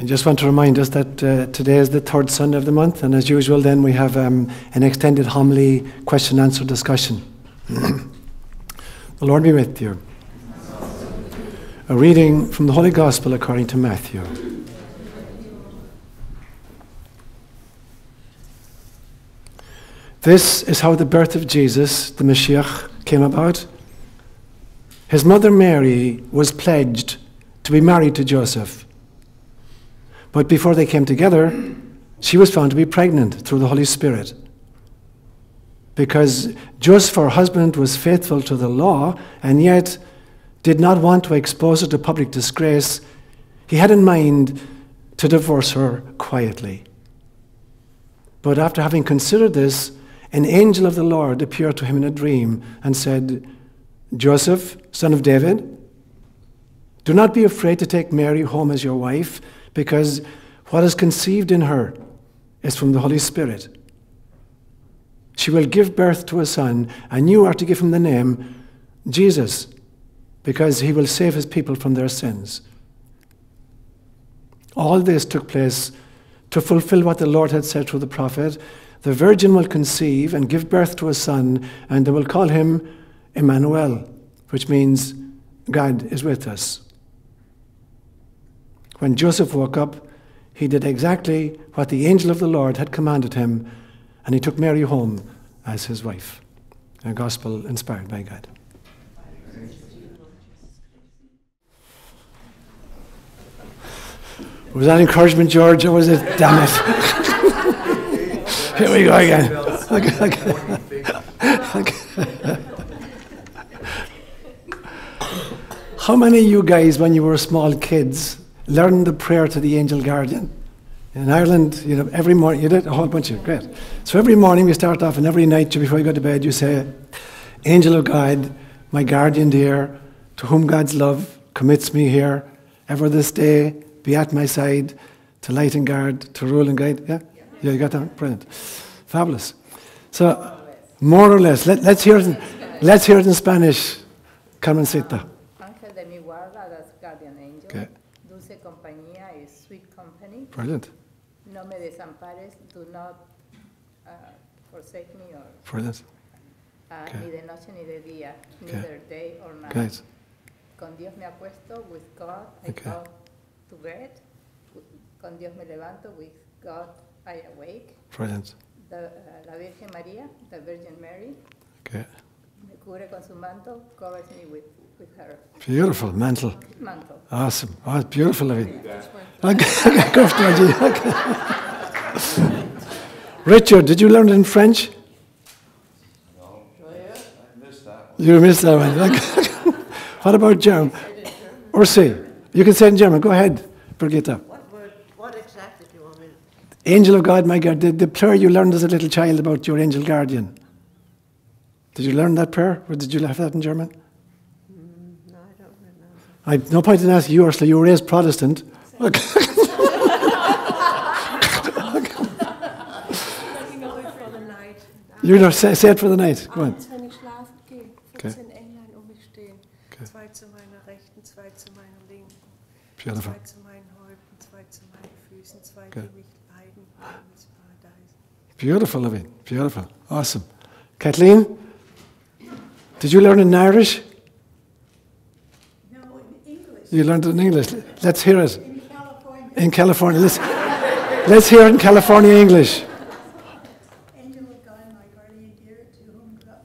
I just want to remind us that uh, today is the third Sunday of the month, and as usual, then we have um, an extended homily question answer discussion. the Lord be with you. A reading from the Holy Gospel according to Matthew. This is how the birth of Jesus, the Messiah, came about. His mother Mary was pledged to be married to Joseph. But before they came together, she was found to be pregnant through the Holy Spirit. Because Joseph, her husband, was faithful to the law and yet did not want to expose her to public disgrace, he had in mind to divorce her quietly. But after having considered this, an angel of the Lord appeared to him in a dream and said, Joseph, son of David, do not be afraid to take Mary home as your wife, because what is conceived in her is from the Holy Spirit. She will give birth to a son, and you are to give him the name Jesus, because he will save his people from their sins. All this took place to fulfill what the Lord had said through the prophet the virgin will conceive and give birth to a son, and they will call him Emmanuel, which means God is with us. When Joseph woke up, he did exactly what the angel of the Lord had commanded him, and he took Mary home as his wife. A gospel inspired by God. Was that encouragement, George, or was it damn it? Here we go again. Okay, okay. How many of you guys, when you were small kids, learned the prayer to the angel guardian? In Ireland, you know, every morning, you did a whole bunch of great. So every morning we start off, and every night before you go to bed, you say, Angel of God, my guardian dear, to whom God's love commits me here, ever this day be at my side, to light and guard, to rule and guide. Yeah? Yeah, you got that? Brilliant. Fabulous. So, more or less, let, us hear it in, let's hear it in Spanish. Carmencita. Ángel de mi guarda, that's guardian angel. Okay. Dulce compañía is sweet company. Brilliant. No me desampares, do not uh, forsake me or Brilliant. uh, Okay. ni de noche ni de día, Okay. neither day or night. Guys. Con Dios me acuesto, with God I Okay. go to bed. Con Dios me levanto, with God I awake. Brilliant. The, uh, la Virgen María, the Virgin Mary, Okay. me cubre con su manto, covers me with, with her Beautiful. Mental. manto. Awesome. Oh, it's beautiful of you. Okay. Go for it. Richard, did you learn it in French? No, yeah, I missed that one. You missed that one. What about German? Or say, you can say it in German. Go ahead, Brigitte. What word, what exactly do you want me to? Angel of God, my God. The, the prayer you learned as a little child about your angel guardian. Did you learn that prayer? Or did you have that in German? No, I don't remember. I no point in asking you, Ursula. You were raised Protestant. Okay. Looking away for the night. You know, say, say it for the night. Go on. Abends, wenn ich schlafen gehe, Okay. 14 Englein um mich stehen. Okay. Zwei zu meiner Rechten, zwei zu meiner Linken. Beautiful. Zwei zu meinen Häupten, zwei zu meinen Füßen, zwei, Okay. die mich leiden ins Paradies. Beautiful, Levine. Beautiful. Awesome. Kathleen, did you learn in Irish? No, in English, You learned it in English. Let's hear it. in California, In California. Let's, let's hear it in California English. angel of God, my guardian dear, to whom God,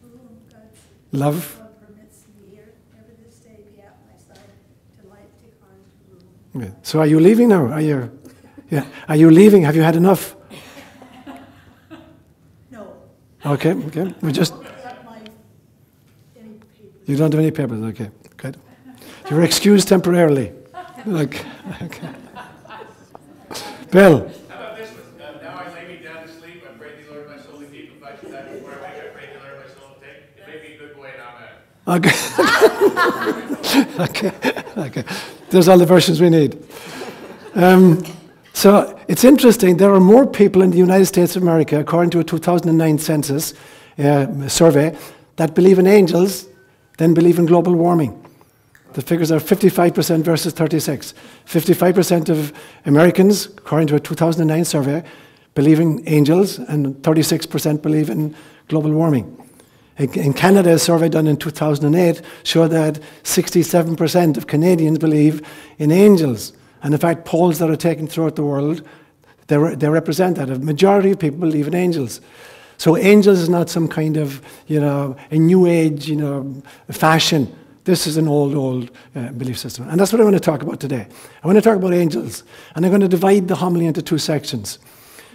to whom God's Love. love permits me here, ever this day be at my side, to light, to harm, to rule. Okay. So are you leaving now? Are you? Yeah. Are you leaving? Have you had enough? No, Okay. Okay. We just. not my, any papers. You don't have any papers. Okay. Good. You're excused temporarily. Okay. okay. Bill. How about this one? Now I lay me down to sleep. I pray the Lord my soul to keep. If I should die before I wake, I pray the Lord my soul to take. It may be a good boy and amen. Okay. okay. Okay. There's all the versions we need. Um, so it's interesting. There are more people in the United States of America, according to a 2009 census uh, survey, that believe in angels than believe in global warming. The figures are 55% versus 36. 55% of Americans, according to a 2009 survey, believe in angels, and 36% believe in global warming. In Canada, a survey done in 2008 showed that 67% of Canadians believe in angels. And in fact, polls that are taken throughout the world, they, re- they represent that. A majority of people believe in angels. So angels is not some kind of, you know, a new age, you know, fashion. This is an old, old uh, belief system. And that's what I want to talk about today. I want to talk about angels. And I'm going to divide the homily into two sections.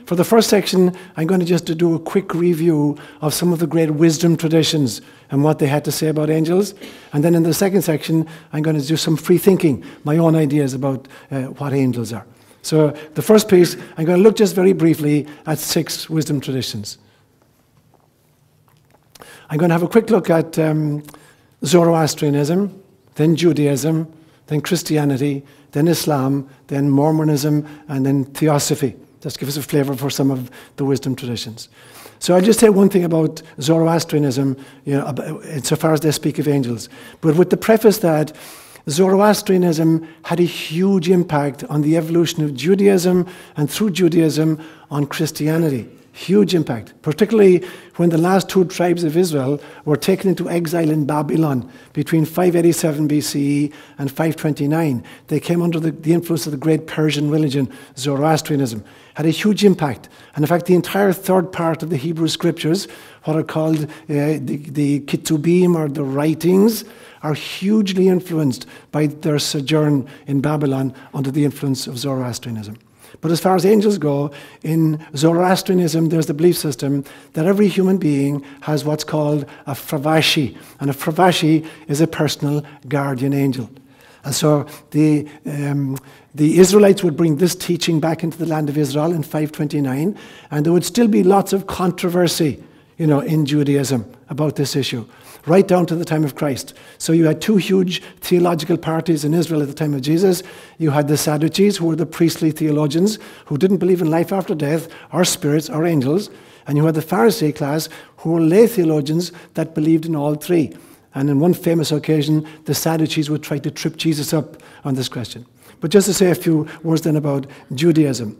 For the first section, I'm going to just do a quick review of some of the great wisdom traditions and what they had to say about angels. And then in the second section, I'm going to do some free thinking, my own ideas about uh, what angels are. So the first piece, I'm going to look just very briefly at six wisdom traditions. I'm going to have a quick look at um, Zoroastrianism, then Judaism, then Christianity, then Islam, then Mormonism, and then Theosophy. Just give us a flavor for some of the wisdom traditions. So I'll just say one thing about Zoroastrianism, you know, insofar as they speak of angels, but with the preface that Zoroastrianism had a huge impact on the evolution of Judaism and through Judaism on Christianity. Huge impact, particularly when the last two tribes of Israel were taken into exile in Babylon between 587 BCE and 529. They came under the, the influence of the great Persian religion, Zoroastrianism. Had a huge impact. And in fact, the entire third part of the Hebrew scriptures, what are called uh, the, the Ketubim or the writings, are hugely influenced by their sojourn in Babylon under the influence of Zoroastrianism. But as far as angels go, in Zoroastrianism, there's the belief system that every human being has what's called a fravashi. And a fravashi is a personal guardian angel. And so the, um, the Israelites would bring this teaching back into the land of Israel in 529, and there would still be lots of controversy you know, in Judaism about this issue right down to the time of Christ. So you had two huge theological parties in Israel at the time of Jesus. You had the Sadducees, who were the priestly theologians, who didn't believe in life after death, or spirits, or angels. And you had the Pharisee class, who were lay theologians that believed in all three. And in one famous occasion, the Sadducees would try to trip Jesus up on this question. But just to say a few words then about Judaism.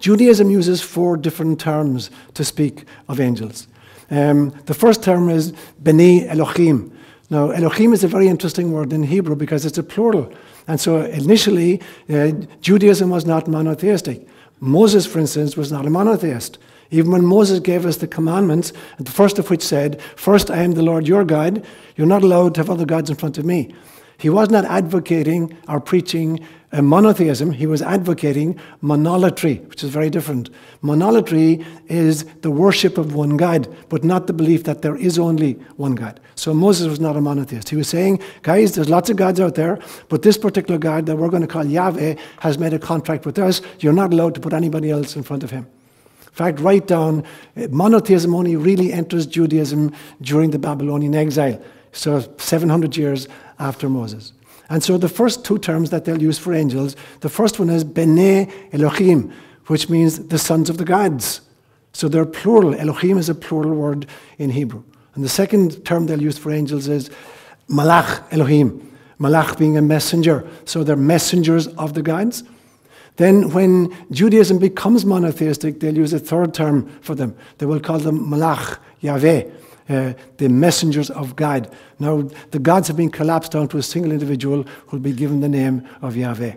Judaism uses four different terms to speak of angels. Um, the first term is B'nai Elohim. Now, Elohim is a very interesting word in Hebrew because it's a plural. And so initially, uh, Judaism was not monotheistic. Moses, for instance, was not a monotheist. Even when Moses gave us the commandments, the first of which said, First, I am the Lord your God, you're not allowed to have other gods in front of me. He was not advocating or preaching a monotheism, he was advocating monolatry, which is very different. Monolatry is the worship of one God, but not the belief that there is only one God. So Moses was not a monotheist. He was saying, guys, there's lots of gods out there, but this particular God that we're going to call Yahweh has made a contract with us. You're not allowed to put anybody else in front of him. In fact, write down, uh, monotheism only really enters Judaism during the Babylonian exile, so 700 years after Moses. And so the first two terms that they'll use for angels, the first one is Bene Elohim, which means the sons of the gods. So they're plural. Elohim is a plural word in Hebrew. And the second term they'll use for angels is Malach Elohim. Malach being a messenger. So they're messengers of the gods. Then, when Judaism becomes monotheistic, they'll use a third term for them. They will call them Malach, Yahweh uh, the messengers of God. Now, the gods have been collapsed down to a single individual who will be given the name of Yahweh.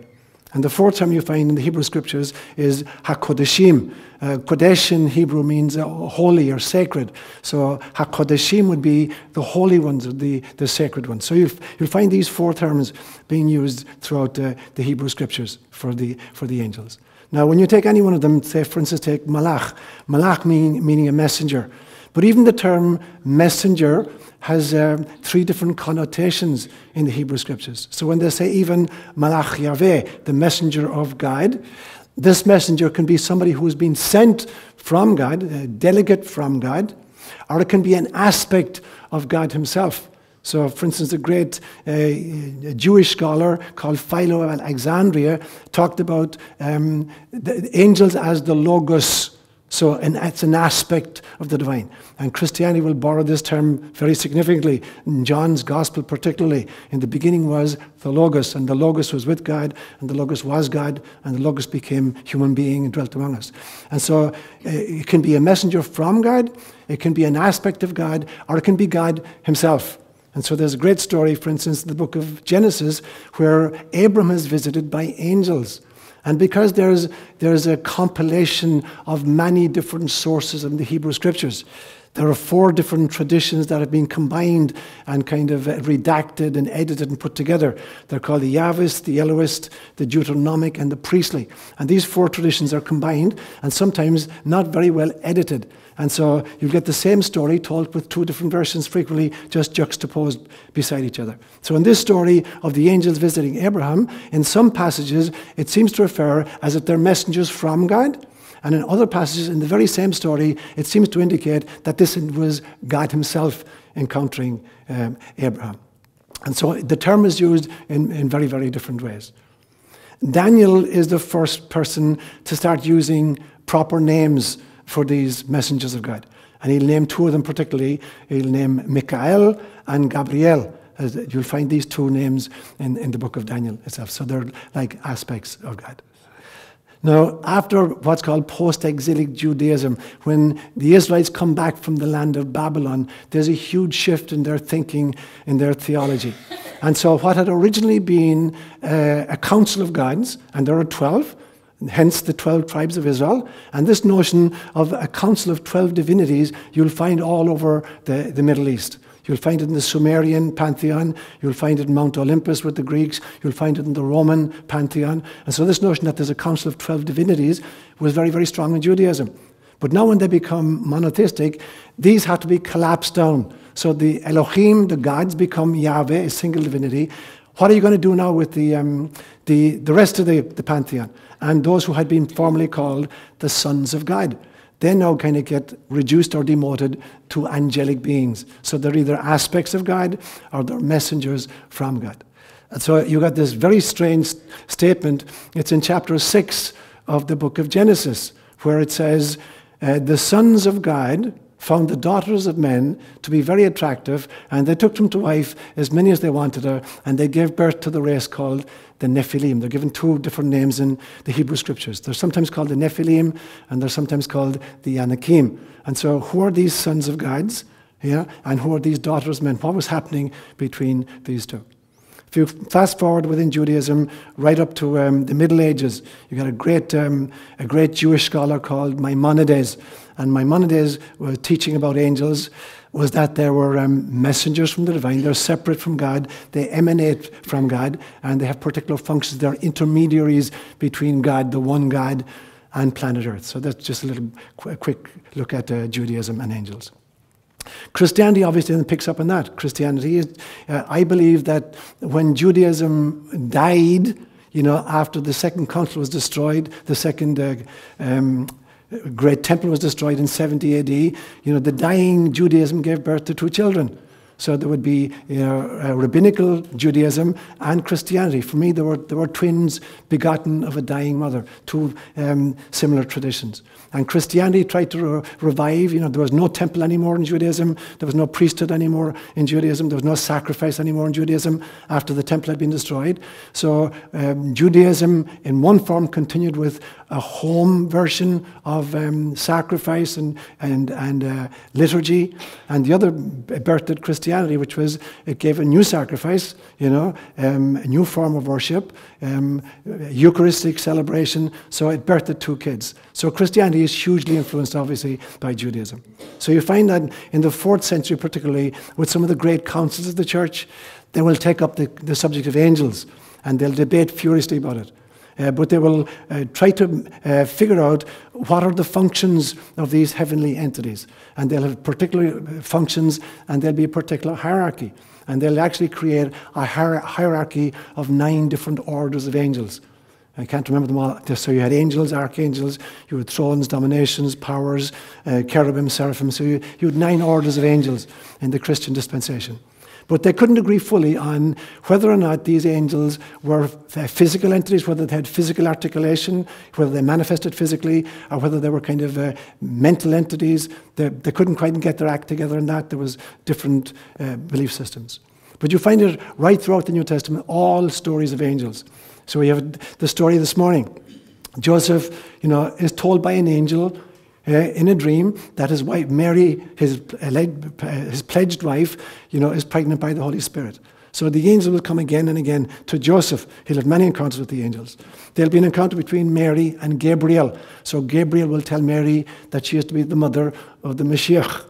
And the fourth term you find in the Hebrew scriptures is HaKodeshim. Uh, Kodesh in Hebrew means uh, holy or sacred. So HaKodeshim would be the holy ones, the, the sacred ones. So you'll, you'll find these four terms being used throughout uh, the Hebrew scriptures for the, for the angels. Now, when you take any one of them, say, for instance, take Malach. Malach mean, meaning a messenger. But even the term messenger has uh, three different connotations in the Hebrew scriptures. So when they say even Malach Yahweh, the messenger of God, this messenger can be somebody who has been sent from God, a delegate from God, or it can be an aspect of God himself. So, for instance, a great uh, Jewish scholar called Philo of Alexandria talked about um, the angels as the logos So and it's an aspect of the divine. And Christianity will borrow this term very significantly. In John's Gospel, particularly, in the beginning was the Logos, and the Logos was with God, and the Logos was God, and the Logos became human being and dwelt among us. And so uh, it can be a messenger from God, it can be an aspect of God, or it can be God Himself. And so there's a great story, for instance, in the book of Genesis, where Abram is visited by angels. And because there's, there's a compilation of many different sources in the Hebrew scriptures, there are four different traditions that have been combined and kind of uh, redacted and edited and put together. They're called the Yahwist, the Elohist, the Deuteronomic, and the Priestly. And these four traditions are combined and sometimes not very well edited. And so you get the same story told with two different versions, frequently just juxtaposed beside each other. So in this story of the angels visiting Abraham, in some passages it seems to refer as if they're messengers from God. And in other passages in the very same story, it seems to indicate that this was God Himself encountering um, Abraham. And so the term is used in, in very, very different ways. Daniel is the first person to start using proper names for these messengers of God. And he'll name two of them particularly. He'll name Michael and Gabriel. You'll find these two names in, in the book of Daniel itself. So they're like aspects of God. Now, after what's called post exilic Judaism, when the Israelites come back from the land of Babylon, there's a huge shift in their thinking, in their theology. And so, what had originally been uh, a council of gods, and there are 12, hence the 12 tribes of Israel, and this notion of a council of 12 divinities you'll find all over the, the Middle East. You'll find it in the Sumerian pantheon. You'll find it in Mount Olympus with the Greeks. You'll find it in the Roman pantheon. And so, this notion that there's a council of 12 divinities was very, very strong in Judaism. But now, when they become monotheistic, these have to be collapsed down. So, the Elohim, the gods, become Yahweh, a single divinity. What are you going to do now with the, um, the, the rest of the, the pantheon? And those who had been formerly called the sons of God they now kind of get reduced or demoted to angelic beings. So they're either aspects of God or they're messengers from God. And so you got this very strange statement. It's in chapter 6 of the book of Genesis, where it says, uh, The sons of God found the daughters of men to be very attractive, and they took them to wife as many as they wanted her, and they gave birth to the race called the Nephilim. They're given two different names in the Hebrew scriptures. They're sometimes called the Nephilim, and they're sometimes called the Anakim. And so, who are these sons of gods? Yeah, and who are these daughters of men? What was happening between these two? If you fast forward within Judaism right up to um, the Middle Ages, you got a great, um, a great Jewish scholar called Maimonides, and Maimonides was teaching about angels was that there were um, messengers from the divine. They're separate from God. They emanate from God, and they have particular functions. They're intermediaries between God, the one God, and planet Earth. So that's just a little qu- quick look at uh, Judaism and angels. Christianity obviously then picks up on that. Christianity is, uh, I believe that when Judaism died, you know, after the second council was destroyed, the second uh, um, great temple was destroyed in 70 AD. You know, the dying Judaism gave birth to two children. So there would be you know, rabbinical Judaism and Christianity. For me, there were, there were twins begotten of a dying mother, two um, similar traditions. And Christianity tried to re- revive, you know, there was no temple anymore in Judaism, there was no priesthood anymore in Judaism, there was no sacrifice anymore in Judaism after the temple had been destroyed. So um, Judaism, in one form, continued with a home version of um, sacrifice and, and, and uh, liturgy, and the other birthed Christianity, which was it gave a new sacrifice, you know, um, a new form of worship, um, Eucharistic celebration. So it birthed two kids. So Christianity is hugely influenced, obviously, by Judaism. So you find that in the fourth century, particularly with some of the great councils of the church, they will take up the, the subject of angels and they'll debate furiously about it. Uh, but they will uh, try to uh, figure out what are the functions of these heavenly entities. And they'll have particular functions and there'll be a particular hierarchy. And they'll actually create a hier- hierarchy of nine different orders of angels. I can't remember them all. So you had angels, archangels, you had thrones, dominations, powers, uh, cherubim, seraphim. So you, you had nine orders of angels in the Christian dispensation. But they couldn't agree fully on whether or not these angels were physical entities, whether they had physical articulation, whether they manifested physically, or whether they were kind of uh, mental entities. They, they couldn't quite get their act together in that. There was different uh, belief systems. But you find it right throughout the New Testament, all stories of angels. So we have the story this morning. Joseph, you know, is told by an angel uh, in a dream that his wife, Mary, his, uh, his pledged wife, you know, is pregnant by the Holy Spirit. So the angel will come again and again to Joseph. He'll have many encounters with the angels. There'll be an encounter between Mary and Gabriel. So Gabriel will tell Mary that she is to be the mother of the Mashiach.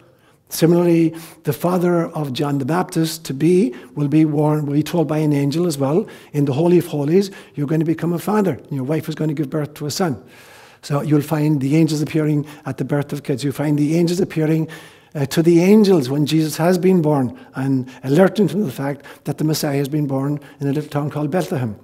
Similarly, the father of John the Baptist to be will be warned, will be told by an angel as well, in the Holy of Holies, you're going to become a father. Your wife is going to give birth to a son. So you'll find the angels appearing at the birth of kids. You find the angels appearing uh, to the angels when Jesus has been born and alerting them to the fact that the Messiah has been born in a little town called Bethlehem.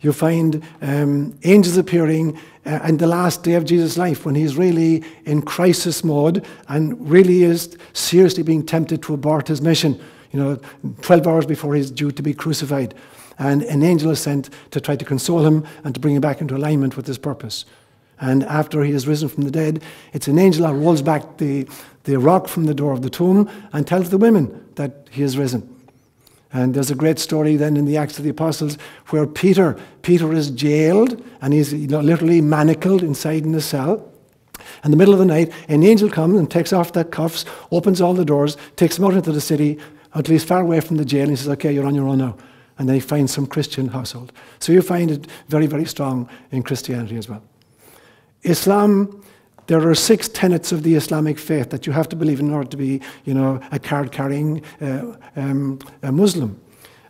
You find um, angels appearing uh, in the last day of Jesus' life when he's really in crisis mode and really is seriously being tempted to abort his mission, you know, 12 hours before he's due to be crucified. And an angel is sent to try to console him and to bring him back into alignment with his purpose. And after he has risen from the dead, it's an angel that rolls back the, the rock from the door of the tomb and tells the women that he has risen. And there's a great story then in the Acts of the Apostles where Peter, Peter is jailed and he's literally manacled inside in a cell. In the middle of the night, an angel comes and takes off the cuffs, opens all the doors, takes him out into the city, until he's far away from the jail, and he says, Okay, you're on your own now. And then he finds some Christian household. So you find it very, very strong in Christianity as well. Islam, there are six tenets of the Islamic faith that you have to believe in order to be, you know, a card-carrying uh, um, Muslim.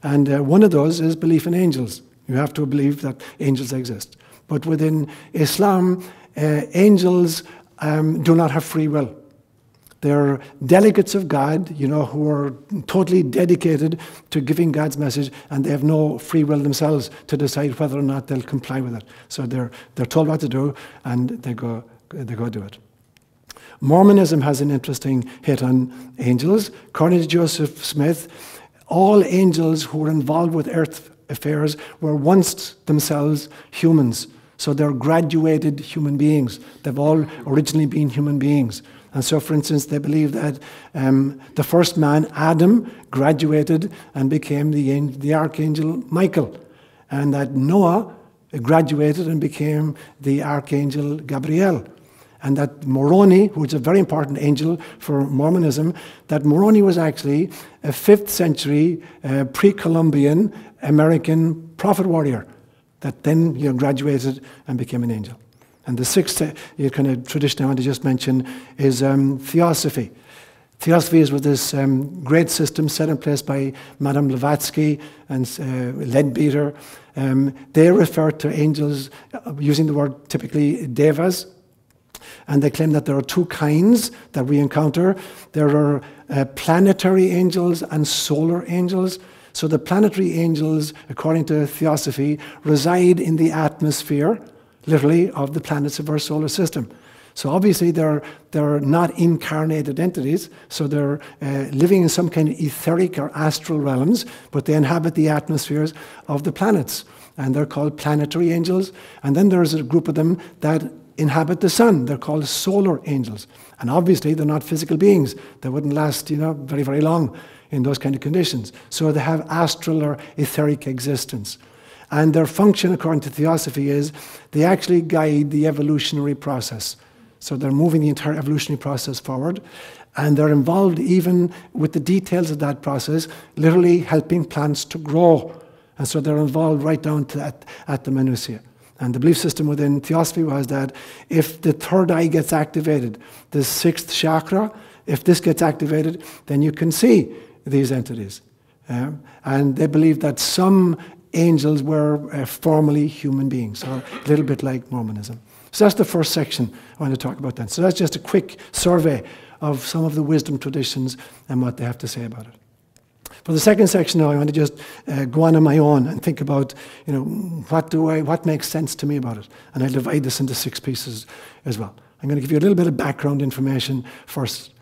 And uh, one of those is belief in angels. You have to believe that angels exist. But within Islam, uh, angels um, do not have free will. They're delegates of God, you know, who are totally dedicated to giving God's message, and they have no free will themselves to decide whether or not they'll comply with it. So they're, they're told what to do, and they go, they go do it. Mormonism has an interesting hit on angels. According to Joseph Smith, all angels who were involved with earth affairs were once themselves humans. So they're graduated human beings. They've all originally been human beings. And so, for instance, they believe that um, the first man, Adam, graduated and became the, the archangel Michael, and that Noah graduated and became the archangel Gabriel. And that Moroni, who is a very important angel for Mormonism, that Moroni was actually a 5th century uh, pre Columbian American prophet warrior that then you graduated and became an angel. And the sixth uh, kind of tradition I want to just mention is um, theosophy. Theosophy is with this um, great system set in place by Madame Blavatsky and uh, Leadbeater. Um, they refer to angels uh, using the word typically devas. And they claim that there are two kinds that we encounter. There are uh, planetary angels and solar angels. So the planetary angels, according to theosophy, reside in the atmosphere literally, of the planets of our solar system. So obviously they're, they're not incarnated entities, so they're uh, living in some kind of etheric or astral realms, but they inhabit the atmospheres of the planets. And they're called planetary angels. And then there's a group of them that inhabit the sun. They're called solar angels. And obviously they're not physical beings. They wouldn't last, you know, very, very long in those kind of conditions. So they have astral or etheric existence. And their function, according to theosophy, is they actually guide the evolutionary process. So they're moving the entire evolutionary process forward. And they're involved even with the details of that process, literally helping plants to grow. And so they're involved right down to that, at the minutiae. And the belief system within theosophy was that if the third eye gets activated, the sixth chakra, if this gets activated, then you can see these entities. Um, and they believe that some angels were uh, formerly human beings, a little bit like Mormonism. So that's the first section I want to talk about then. So that's just a quick survey of some of the wisdom traditions and what they have to say about it. For the second section now, I want to just uh, go on on my own and think about, you know, what do I, what makes sense to me about it, and I'll divide this into six pieces as well. I'm going to give you a little bit of background information first.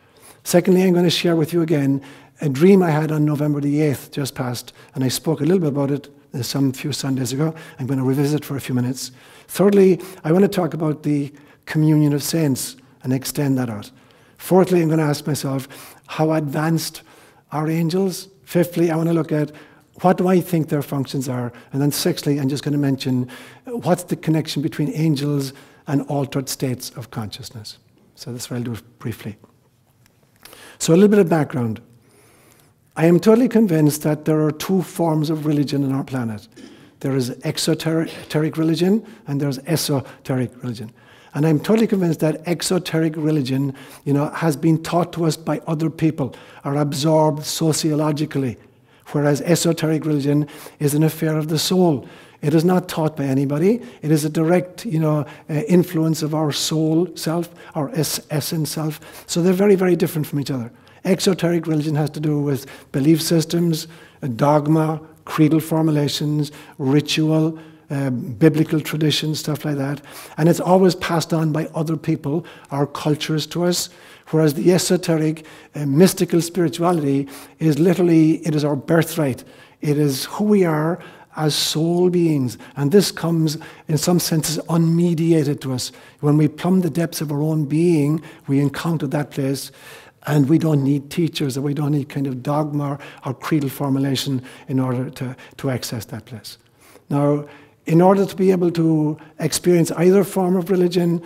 Secondly, I'm going to share with you again a dream I had on November the 8th just passed, and I spoke a little bit about it uh, some few Sundays ago. I'm going to revisit for a few minutes. Thirdly, I want to talk about the communion of saints and extend that out. Fourthly, I'm going to ask myself, how advanced are angels? Fifthly, I want to look at what do I think their functions are? And then sixthly, I'm just going to mention what's the connection between angels and altered states of consciousness. So that's what I'll do briefly. So a little bit of background. I am totally convinced that there are two forms of religion on our planet. There is exoteric religion and there's esoteric religion. And I'm totally convinced that exoteric religion, you know, has been taught to us by other people or absorbed sociologically, whereas esoteric religion is an affair of the soul. It is not taught by anybody. It is a direct, you know, uh, influence of our soul self, our es- essence self. So they're very, very different from each other. Exoteric religion has to do with belief systems, dogma, creedal formulations, ritual, uh, biblical traditions, stuff like that. And it's always passed on by other people, our cultures to us. Whereas the esoteric, uh, mystical spirituality is literally, it is our birthright. It is who we are as soul beings. And this comes, in some senses, unmediated to us. When we plumb the depths of our own being, we encounter that place. And we don't need teachers or we don't need kind of dogma or creedal formulation in order to, to access that place. Now, in order to be able to experience either form of religion,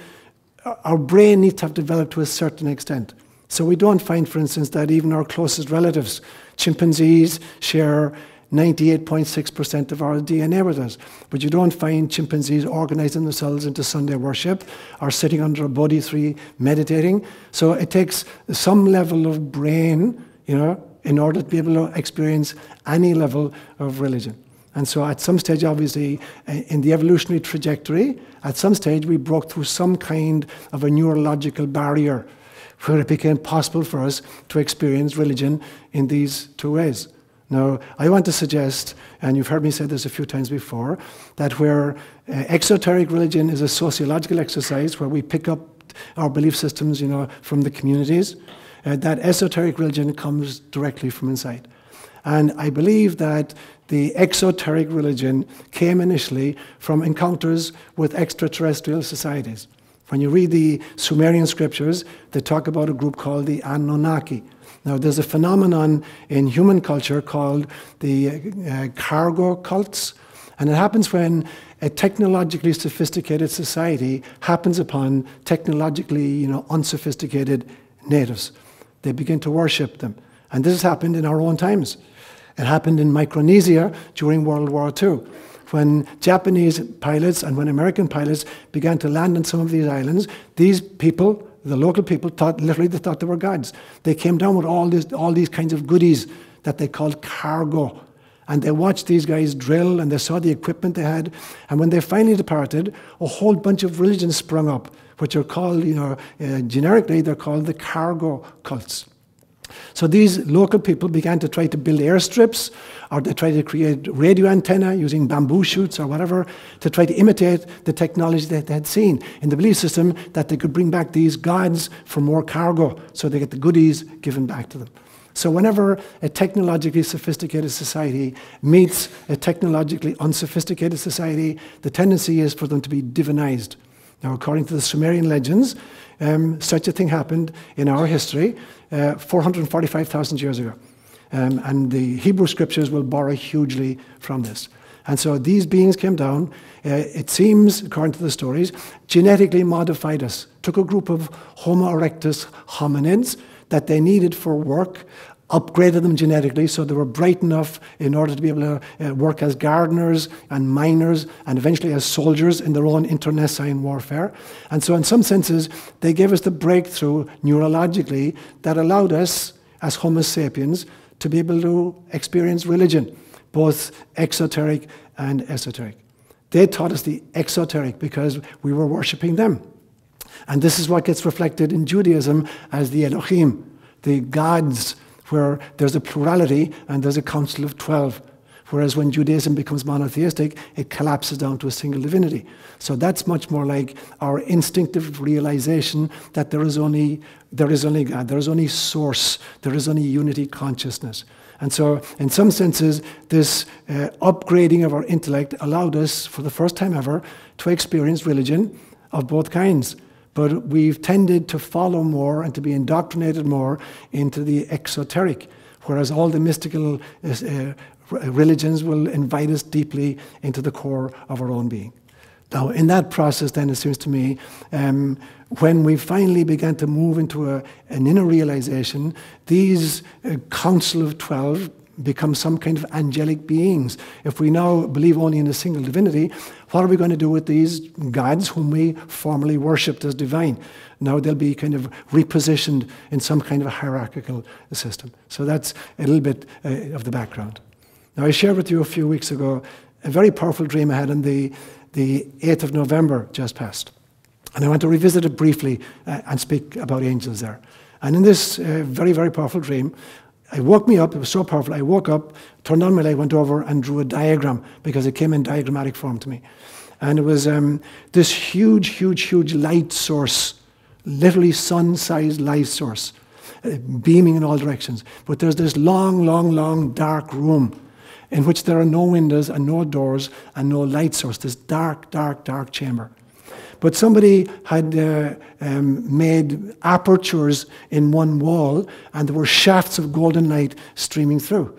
uh, our brain needs to have developed to a certain extent. So we don't find, for instance, that even our closest relatives, chimpanzees, share 98.6% of our DNA with us. But you don't find chimpanzees organizing themselves into Sunday worship or sitting under a Bodhi tree meditating. So it takes some level of brain, you know, in order to be able to experience any level of religion. And so at some stage, obviously, eh, in the evolutionary trajectory, at some stage we broke through some kind of a neurological barrier where it became possible for us to experience religion in these two ways. Now, I want to suggest, and you've heard me say this a few times before, that where uh, exoteric religion is a sociological exercise where we pick up our belief systems, you know, from the communities, uh, that esoteric religion comes directly from inside. And I believe that the exoteric religion came initially from encounters with extraterrestrial societies. When you read the Sumerian scriptures, they talk about a group called the Anunnaki. Now, there's a phenomenon in human culture called the uh, cargo cults, and it happens when a technologically sophisticated society happens upon technologically you know, unsophisticated natives. They begin to worship them. And this has happened in our own times. It happened in Micronesia during World War II, when Japanese pilots and when American pilots began to land on some of these islands. These people, the local people, thought literally they thought they were gods. They came down with all, this, all these kinds of goodies that they called cargo. And they watched these guys drill and they saw the equipment they had. And when they finally departed, a whole bunch of religions sprung up, which are called, you know, uh, generically, they're called the cargo cults. So these local people began to try to build airstrips, or they tried to create radio antenna using bamboo shoots or whatever to try to imitate the technology that they had seen in the belief system that they could bring back these gods for more cargo, so they get the goodies given back to them. So whenever a technologically sophisticated society meets a technologically unsophisticated society, the tendency is for them to be divinized. Now, according to the Sumerian legends, um, such a thing happened in our history uh, 445,000 years ago. Um, and the Hebrew scriptures will borrow hugely from this. And so these beings came down, uh, it seems, according to the stories, genetically modified us, took a group of Homo erectus hominins that they needed for work, upgraded them genetically so they were bright enough in order to be able to uh, work as gardeners and miners and eventually as soldiers in their own internecine warfare. And so, in some senses, they gave us the breakthrough neurologically that allowed us, as Homo sapiens, to be able to experience religion, both exoteric and esoteric. They taught us the exoteric because we were worshipping them. And this is what gets reflected in Judaism as the Elohim, the gods where there's a plurality and there's a council of 12. Whereas when Judaism becomes monotheistic, it collapses down to a single divinity. So that's much more like our instinctive realization that there is only there is only God, there is only source, there is only unity consciousness. And so, in some senses, this uh, upgrading of our intellect allowed us, for the first time ever, to experience religion of both kinds. But we've tended to follow more and to be indoctrinated more into the exoteric, whereas all the mystical uh, religions will invite us deeply into the core of our own being. Now, in that process, then, it seems to me, um, when we finally began to move into a, an inner realization, these uh, Council of Twelve become some kind of angelic beings. If we now believe only in a single divinity, what are we going to do with these gods whom we formerly worshipped as divine? Now they'll be kind of repositioned in some kind of a hierarchical system. So that's a little bit uh, of the background. Now, I shared with you a few weeks ago a very powerful dream I had on the, the 8th of November just passed. And I want to revisit it briefly uh, and speak about angels there. And in this uh, very, very powerful dream, it woke me up. It was so powerful. I woke up, turned on my light, went over and drew a diagram because it came in diagrammatic form to me. And it was um, this huge, huge, huge light source, literally sun sized light source, uh, beaming in all directions. But there's this long, long, long dark room in which there are no windows and no doors and no light source, this dark, dark, dark chamber. But somebody had uh, um, made apertures in one wall, and there were shafts of golden light streaming through.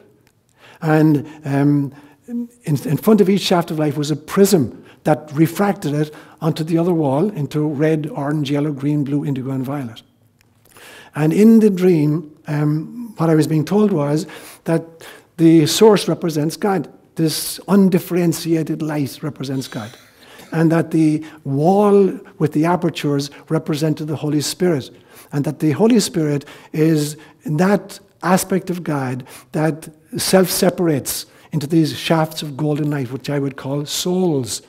And um, in, in, front of each shaft of light was a prism that refracted it onto the other wall into red, orange, yellow, green, blue, indigo, and violet. And in the dream, um, what I was being told was that the source represents God. This undifferentiated light represents God. And that the wall with the apertures represented the Holy Spirit. And that the Holy Spirit is that aspect of God that self separates into these shafts of golden light, which I would call souls.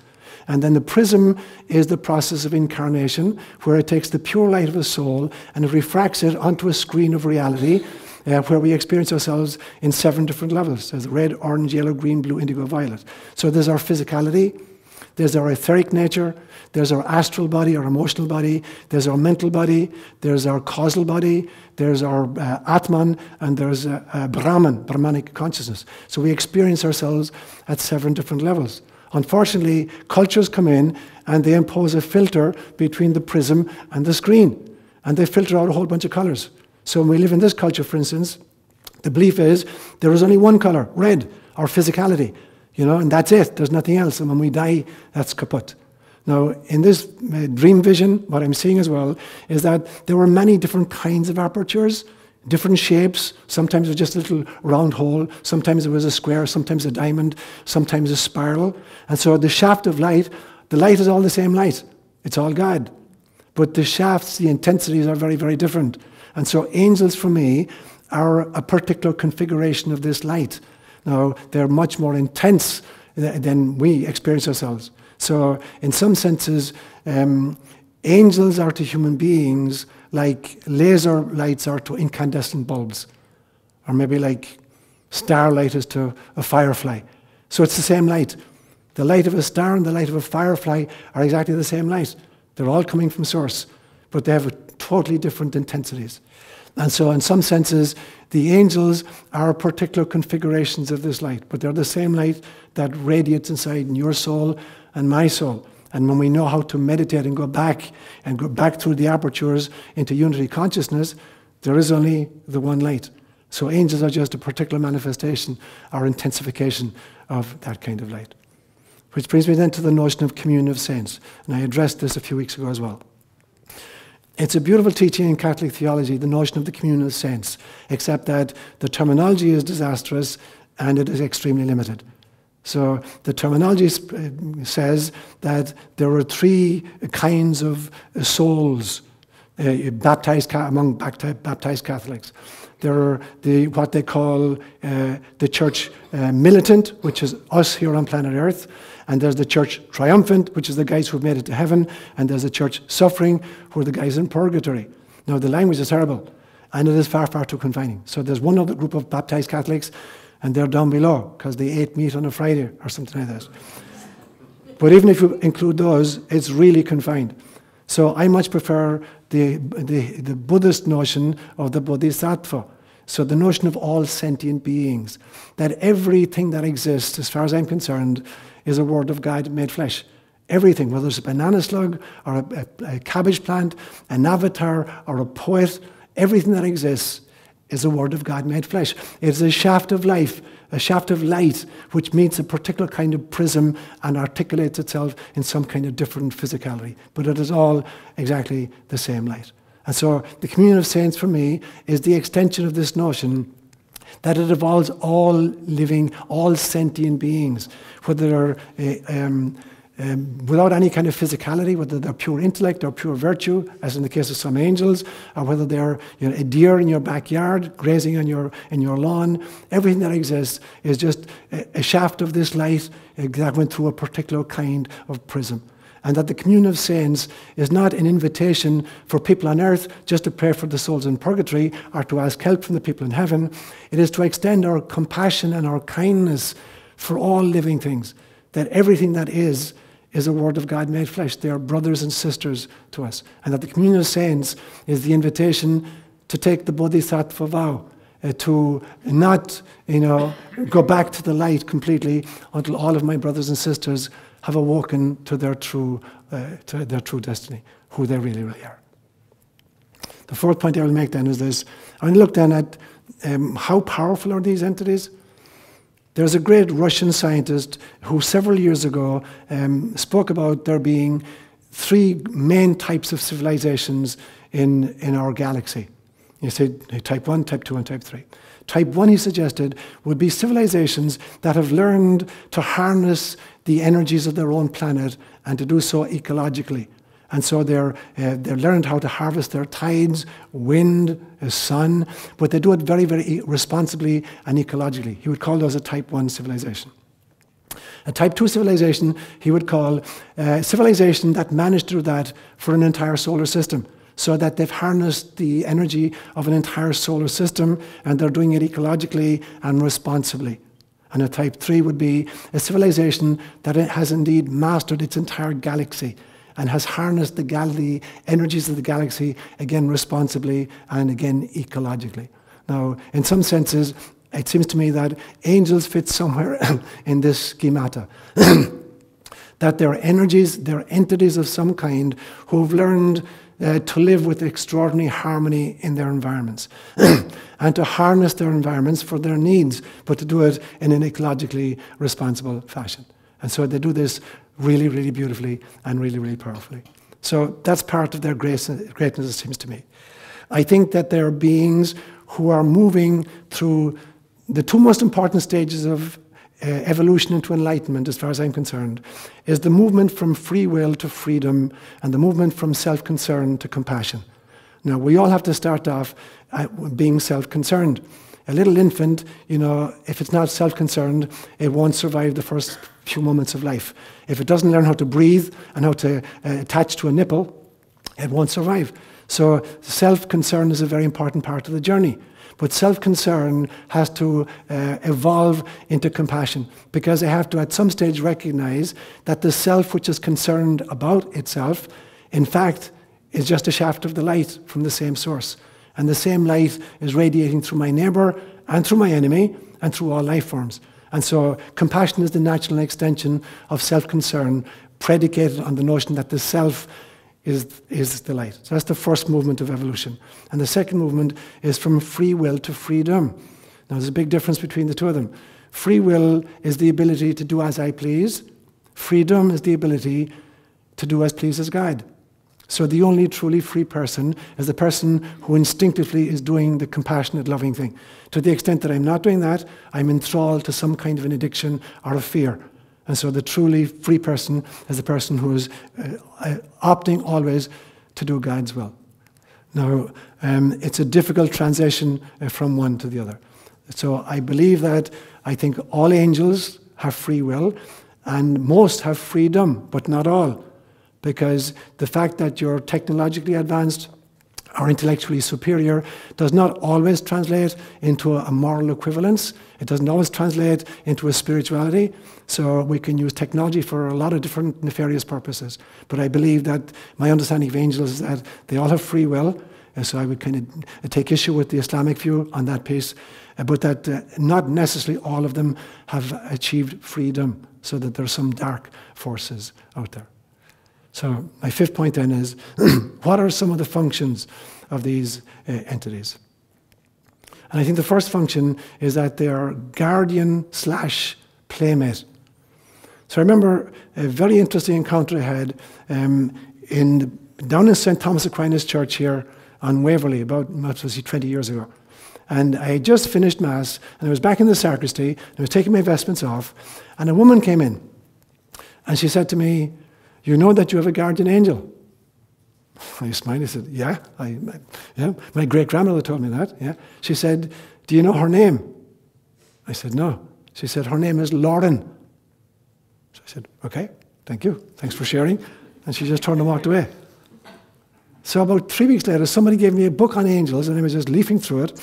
And then the prism is the process of incarnation, where it takes the pure light of a soul and it refracts it onto a screen of reality uh, where we experience ourselves in seven different levels. There's red, orange, yellow, green, blue, indigo, violet. So there's our physicality, there's our etheric nature, there's our astral body, our emotional body, there's our mental body, there's our causal body, there's our uh, Atman, and there's uh, uh, Brahman, Brahmanic consciousness. So we experience ourselves at seven different levels. Unfortunately, cultures come in and they impose a filter between the prism and the screen, and they filter out a whole bunch of colors. So when we live in this culture, for instance, the belief is there is only one color, red, our physicality, you know, and that's it. There's nothing else. And when we die, that's kaput. Now, in this uh, dream vision, what I'm seeing as well is that there were many different kinds of apertures, different shapes. Sometimes it was just a little round hole, sometimes it was a square, sometimes a diamond, sometimes a spiral. And so the shaft of light, the light is all the same light. It's all God. But the shafts, the intensities are very, very different. And so angels for me are a particular configuration of this light. Now, they're much more intense than we experience ourselves. So, in some senses, um, angels are to human beings like laser lights are to incandescent bulbs, or maybe like starlight is to a firefly. So, it's the same light. The light of a star and the light of a firefly are exactly the same light. They're all coming from source, but they have totally different intensities. And so, in some senses, the angels are particular configurations of this light, but they're the same light that radiates inside in your soul and my soul. And when we know how to meditate and go back and go back through the apertures into unity consciousness, there is only the one light. So, angels are just a particular manifestation or intensification of that kind of light. Which brings me then to the notion of communion of saints. And I addressed this a few weeks ago as well. It's a beautiful teaching in Catholic theology, the notion of the communal saints, except that the terminology is disastrous and it is extremely limited. So the terminology uh, says that there are three kinds of souls uh, baptized among baptized Catholics. There are the, what they call uh, the church uh, militant, which is us here on planet Earth. And there's the church triumphant, which is the guys who've made it to heaven. And there's the church suffering, who are the guys in purgatory. Now, the language is terrible, and it is far, far too confining. So there's one other group of baptized Catholics, and they're down below because they ate meat on a Friday or something like that. But even if you include those, it's really confined. So I much prefer the, the, the Buddhist notion of the Bodhisattva. So the notion of all sentient beings, that everything that exists, as far as I'm concerned, is a word of God made flesh. Everything, whether it's a banana slug or a, a, a cabbage plant, an avatar or a poet, everything that exists is a word of God made flesh. It's a shaft of life, a shaft of light, which meets a particular kind of prism and articulates itself in some kind of different physicality. But it is all exactly the same light. And so the communion of saints for me is the extension of this notion that it involves all living, all sentient beings, whether they're uh, um, um, without any kind of physicality, whether they're pure intellect or pure virtue, as in the case of some angels, or whether they're you know, a deer in your backyard grazing on your, in your lawn. Everything that exists is just a, a shaft of this light that went through a particular kind of prism. And that the communion of saints is not an invitation for people on earth just to pray for the souls in purgatory or to ask help from the people in heaven. It is to extend our compassion and our kindness for all living things, that everything that is is a word of God made flesh. They are brothers and sisters to us. And that the communion of saints is the invitation to take the bodhisattva vow, uh, to not, you know, go back to the light completely until all of my brothers and sisters have awoken to their true, uh, to their true destiny, who they really, really are. The fourth point I will make then is this. I look then at um, how powerful are these entities? There's a great Russian scientist who several years ago um, spoke about there being three main types of civilizations in, in our galaxy. He said type 1, type 2, and type 3. Type 1, he suggested, would be civilizations that have learned to harness the energies of their own planet and to do so ecologically. And so they're, uh, they've learned how to harvest their tides, wind, uh, sun, but they do it very, very responsibly and ecologically. He would call those a type 1 civilization. A type 2 civilization, he would call a civilization that managed to do that for an entire solar system. So that they've harnessed the energy of an entire solar system and they're doing it ecologically and responsibly. And a type 3 would be a civilization that has indeed mastered its entire galaxy and has harnessed the, gal- energies of the galaxy again responsibly and again ecologically. Now, in some senses, it seems to me that angels fit somewhere in this schemata. that they're energies, they're entities of some kind who've learned uh, to live with extraordinary harmony in their environments and to harness their environments for their needs, but to do it in an ecologically responsible fashion. And so they do this really, really beautifully and really, really powerfully. So that's part of their grace, greatness, it seems to me. I think that there are beings who are moving through the two most important stages of uh, evolution into enlightenment, as far as I'm concerned, is the movement from free will to freedom and the movement from self concern to compassion. Now, we all have to start off uh, being self concerned. A little infant, you know, if it's not self concerned, it won't survive the first few moments of life. If it doesn't learn how to breathe and how to uh, attach to a nipple, it won't survive. So, self concern is a very important part of the journey. But self concern has to uh, evolve into compassion because I have to, at some stage, recognize that the self which is concerned about itself, in fact, is just a shaft of the light from the same source. And the same light is radiating through my neighbor and through my enemy and through all life forms. And so compassion is the natural extension of self concern, predicated on the notion that the self is, is the light. So that's the first movement of evolution. And the second movement is from free will to freedom. Now, there's a big difference between the two of them. Free will is the ability to do as I please, freedom is the ability to do as pleases God. So the only truly free person is the person who instinctively is doing the compassionate, loving thing. To the extent that I'm not doing that, I'm enthralled to some kind of an addiction or a fear. And so the truly free person is the person who is uh, uh, opting always to do God's will. Now, um, it's a difficult transition uh, from one to the other. So I believe that I think all angels have free will, and most have freedom, but not all because the fact that you're technologically advanced or intellectually superior does not always translate into a moral equivalence. It doesn't always translate into a spirituality. So we can use technology for a lot of different nefarious purposes. But I believe that my understanding of angels is that they all have free will. And so I would kind of take issue with the Islamic view on that piece, but that uh, not necessarily all of them have achieved freedom, so that there's some dark forces out there. So my fifth point then is, what are some of the functions of these uh, entities? And I think the first function is that they are guardian slash playmate. So I remember a very interesting encounter I had um, in, down in St. Thomas Aquinas Church here on Waverley about, what was 20 years ago. And I had just finished Mass, and I was back in the sacristy, and I was taking my vestments off, and a woman came in. And she said to me, You know that you have a guardian angel? I smiled. I said, Yeah, I, yeah. My great grandmother told me that. Yeah. She said, Do you know her name? I said, No. She said, Her name is Lauren. So I said, Okay, thank you. Thanks for sharing. And she just turned and walked away. So about three weeks later, somebody gave me a book on angels, and I was just leafing through it.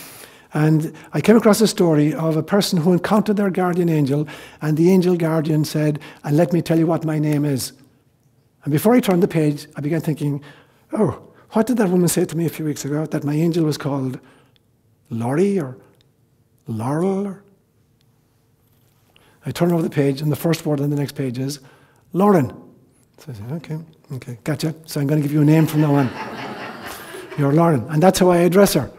And I came across a story of a person who encountered their guardian angel, and the angel guardian said, And let me tell you what my name is. And before I turned the page, I began thinking, Oh, what did that woman say to me a few weeks ago? That my angel was called Laurie or Laurel? I turn over the page, and the first word on the next page is Lauren. So I said, Okay, okay, gotcha. So I'm going to give you a name from now on. You're Lauren. And that's how I address her.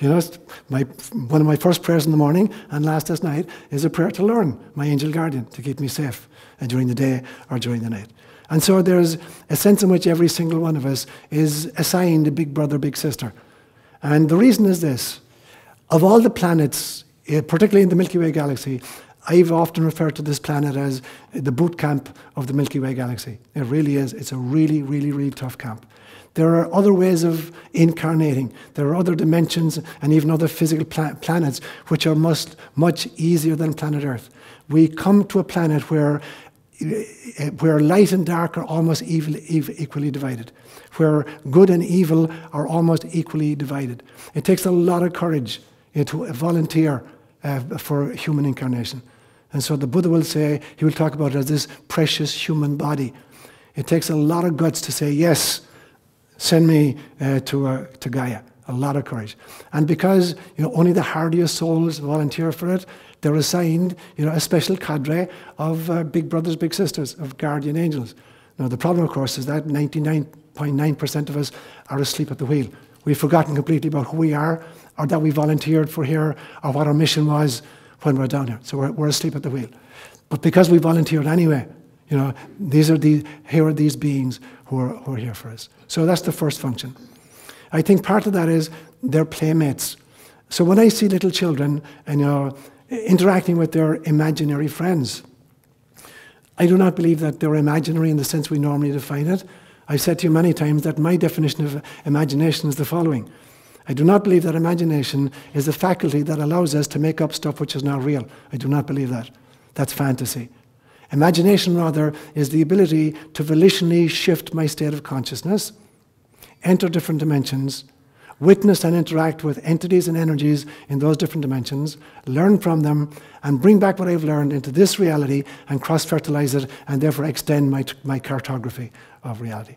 You know, my, one of my first prayers in the morning and last this night is a prayer to Lauren, my angel guardian, to keep me safe uh, during the day or during the night. And so there's a sense in which every single one of us is assigned a big brother, big sister. And the reason is this of all the planets, uh, particularly in the Milky Way galaxy, I've often referred to this planet as the boot camp of the Milky Way galaxy. It really is. It's a really, really, really tough camp. There are other ways of incarnating. There are other dimensions and even other physical pla- planets which are much, much easier than planet Earth. We come to a planet where, where light and dark are almost evil, equally divided, where good and evil are almost equally divided. It takes a lot of courage to volunteer uh, for human incarnation. And so the Buddha will say, he will talk about it as this precious human body. It takes a lot of guts to say, yes, send me uh, to, uh, to Gaia. A lot of courage. And because you know, only the hardiest souls volunteer for it, they're assigned you know, a special cadre of uh, big brothers, big sisters, of guardian angels. Now, the problem, of course, is that 99.9% of us are asleep at the wheel. We've forgotten completely about who we are, or that we volunteered for here, or what our mission was when we're down here. So we're, we're asleep at the wheel. But because we volunteered anyway, you know, these are the, here are these beings who are, who are here for us. So that's the first function. I think part of that is their playmates. So when I see little children and you know, interacting with their imaginary friends, I do not believe that they're imaginary in the sense we normally define it. I've said to you many times that my definition of imagination is the following. I do not believe that imagination is a faculty that allows us to make up stuff which is not real. I do not believe that. That's fantasy. Imagination, rather, is the ability to volitionally shift my state of consciousness, enter different dimensions, witness and interact with entities and energies in those different dimensions, learn from them, and bring back what I've learned into this reality and cross fertilize it and therefore extend my, my cartography of reality.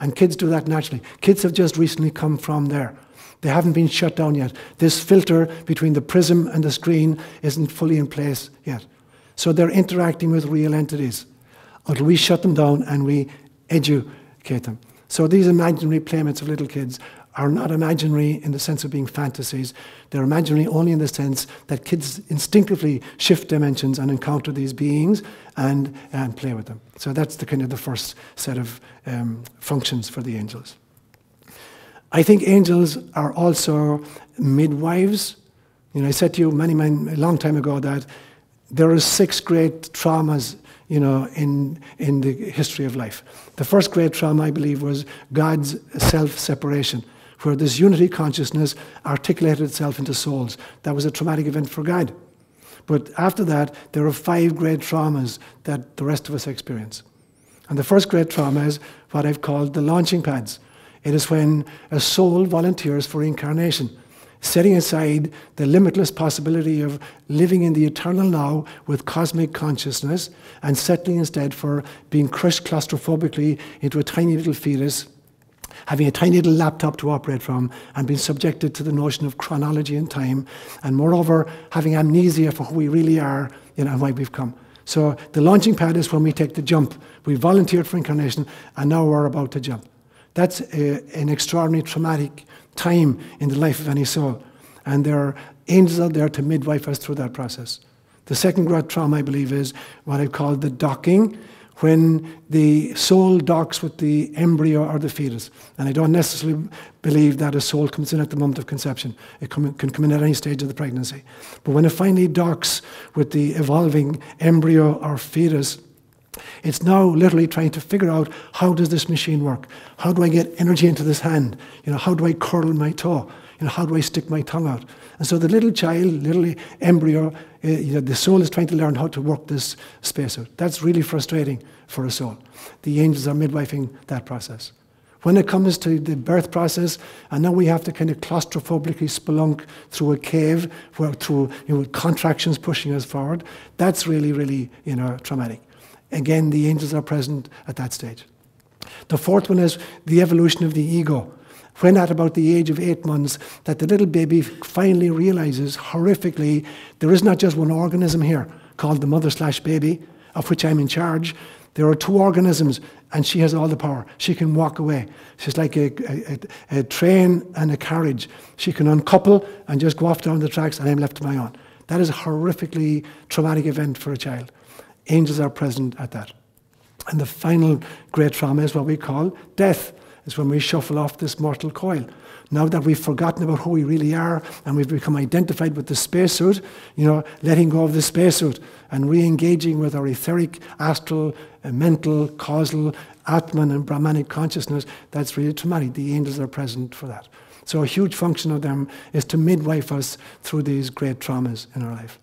And kids do that naturally. Kids have just recently come from there. They haven't been shut down yet. This filter between the prism and the screen isn't fully in place yet. So they're interacting with real entities until we shut them down and we educate them. So these imaginary playmates of little kids are not imaginary in the sense of being fantasies. They're imaginary only in the sense that kids instinctively shift dimensions and encounter these beings and, and play with them. So that's the kind of the first set of um, functions for the angels. I think angels are also midwives. You know, I said to you many, many, a long time ago that there are six great traumas, you know, in, in the history of life. The first great trauma, I believe, was God's self-separation, where this unity consciousness articulated itself into souls. That was a traumatic event for God. But after that, there are five great traumas that the rest of us experience. And the first great trauma is what I've called the launching pads. It is when a soul volunteers for incarnation, setting aside the limitless possibility of living in the eternal now with cosmic consciousness and settling instead for being crushed claustrophobically into a tiny little fetus having a tiny little laptop to operate from and being subjected to the notion of chronology and time, and moreover, having amnesia for who we really are you know, and why we've come. So the launching pad is when we take the jump. We volunteered for incarnation, and now we're about to jump. That's a, an extraordinary traumatic time in the life of any soul. And there are angels out there to midwife us through that process. The second great trauma, I believe, is what I call the docking, when the soul docks with the embryo or the fetus. And I don't necessarily believe that a soul comes in at the moment of conception. It can come in at any stage of the pregnancy. But when it finally docks with the evolving embryo or fetus, it's now literally trying to figure out how does this machine work? How do I get energy into this hand? You know, how do I curl my toe? You know, how do I stick my tongue out? And so the little child, little embryo, uh, you know, the soul is trying to learn how to work this space out. That's really frustrating for a soul. The angels are midwifing that process. When it comes to the birth process, and now we have to kind of claustrophobically spelunk through a cave, where through you know, contractions pushing us forward, that's really, really you know, traumatic. Again, the angels are present at that stage. The fourth one is the evolution of the ego when at about the age of eight months, that the little baby finally realizes horrifically there is not just one organism here called the mother slash baby, of which I'm in charge. There are two organisms, and she has all the power. She can walk away. She's like a, a, a, train and a carriage. She can uncouple and just go off down the tracks, and I'm left to my own. That is a horrifically traumatic event for a child. Angels are present at that. And the final great trauma is what we call death is when we shuffle off this mortal coil. Now that we've forgotten about who we really are and we've become identified with the spacesuit, you know, letting go of the spacesuit and re-engaging with our etheric, astral, uh, mental, causal, Atman and Brahmanic consciousness, that's really traumatic. The angels are present for that. So a huge function of them is to midwife us through these great traumas in our life.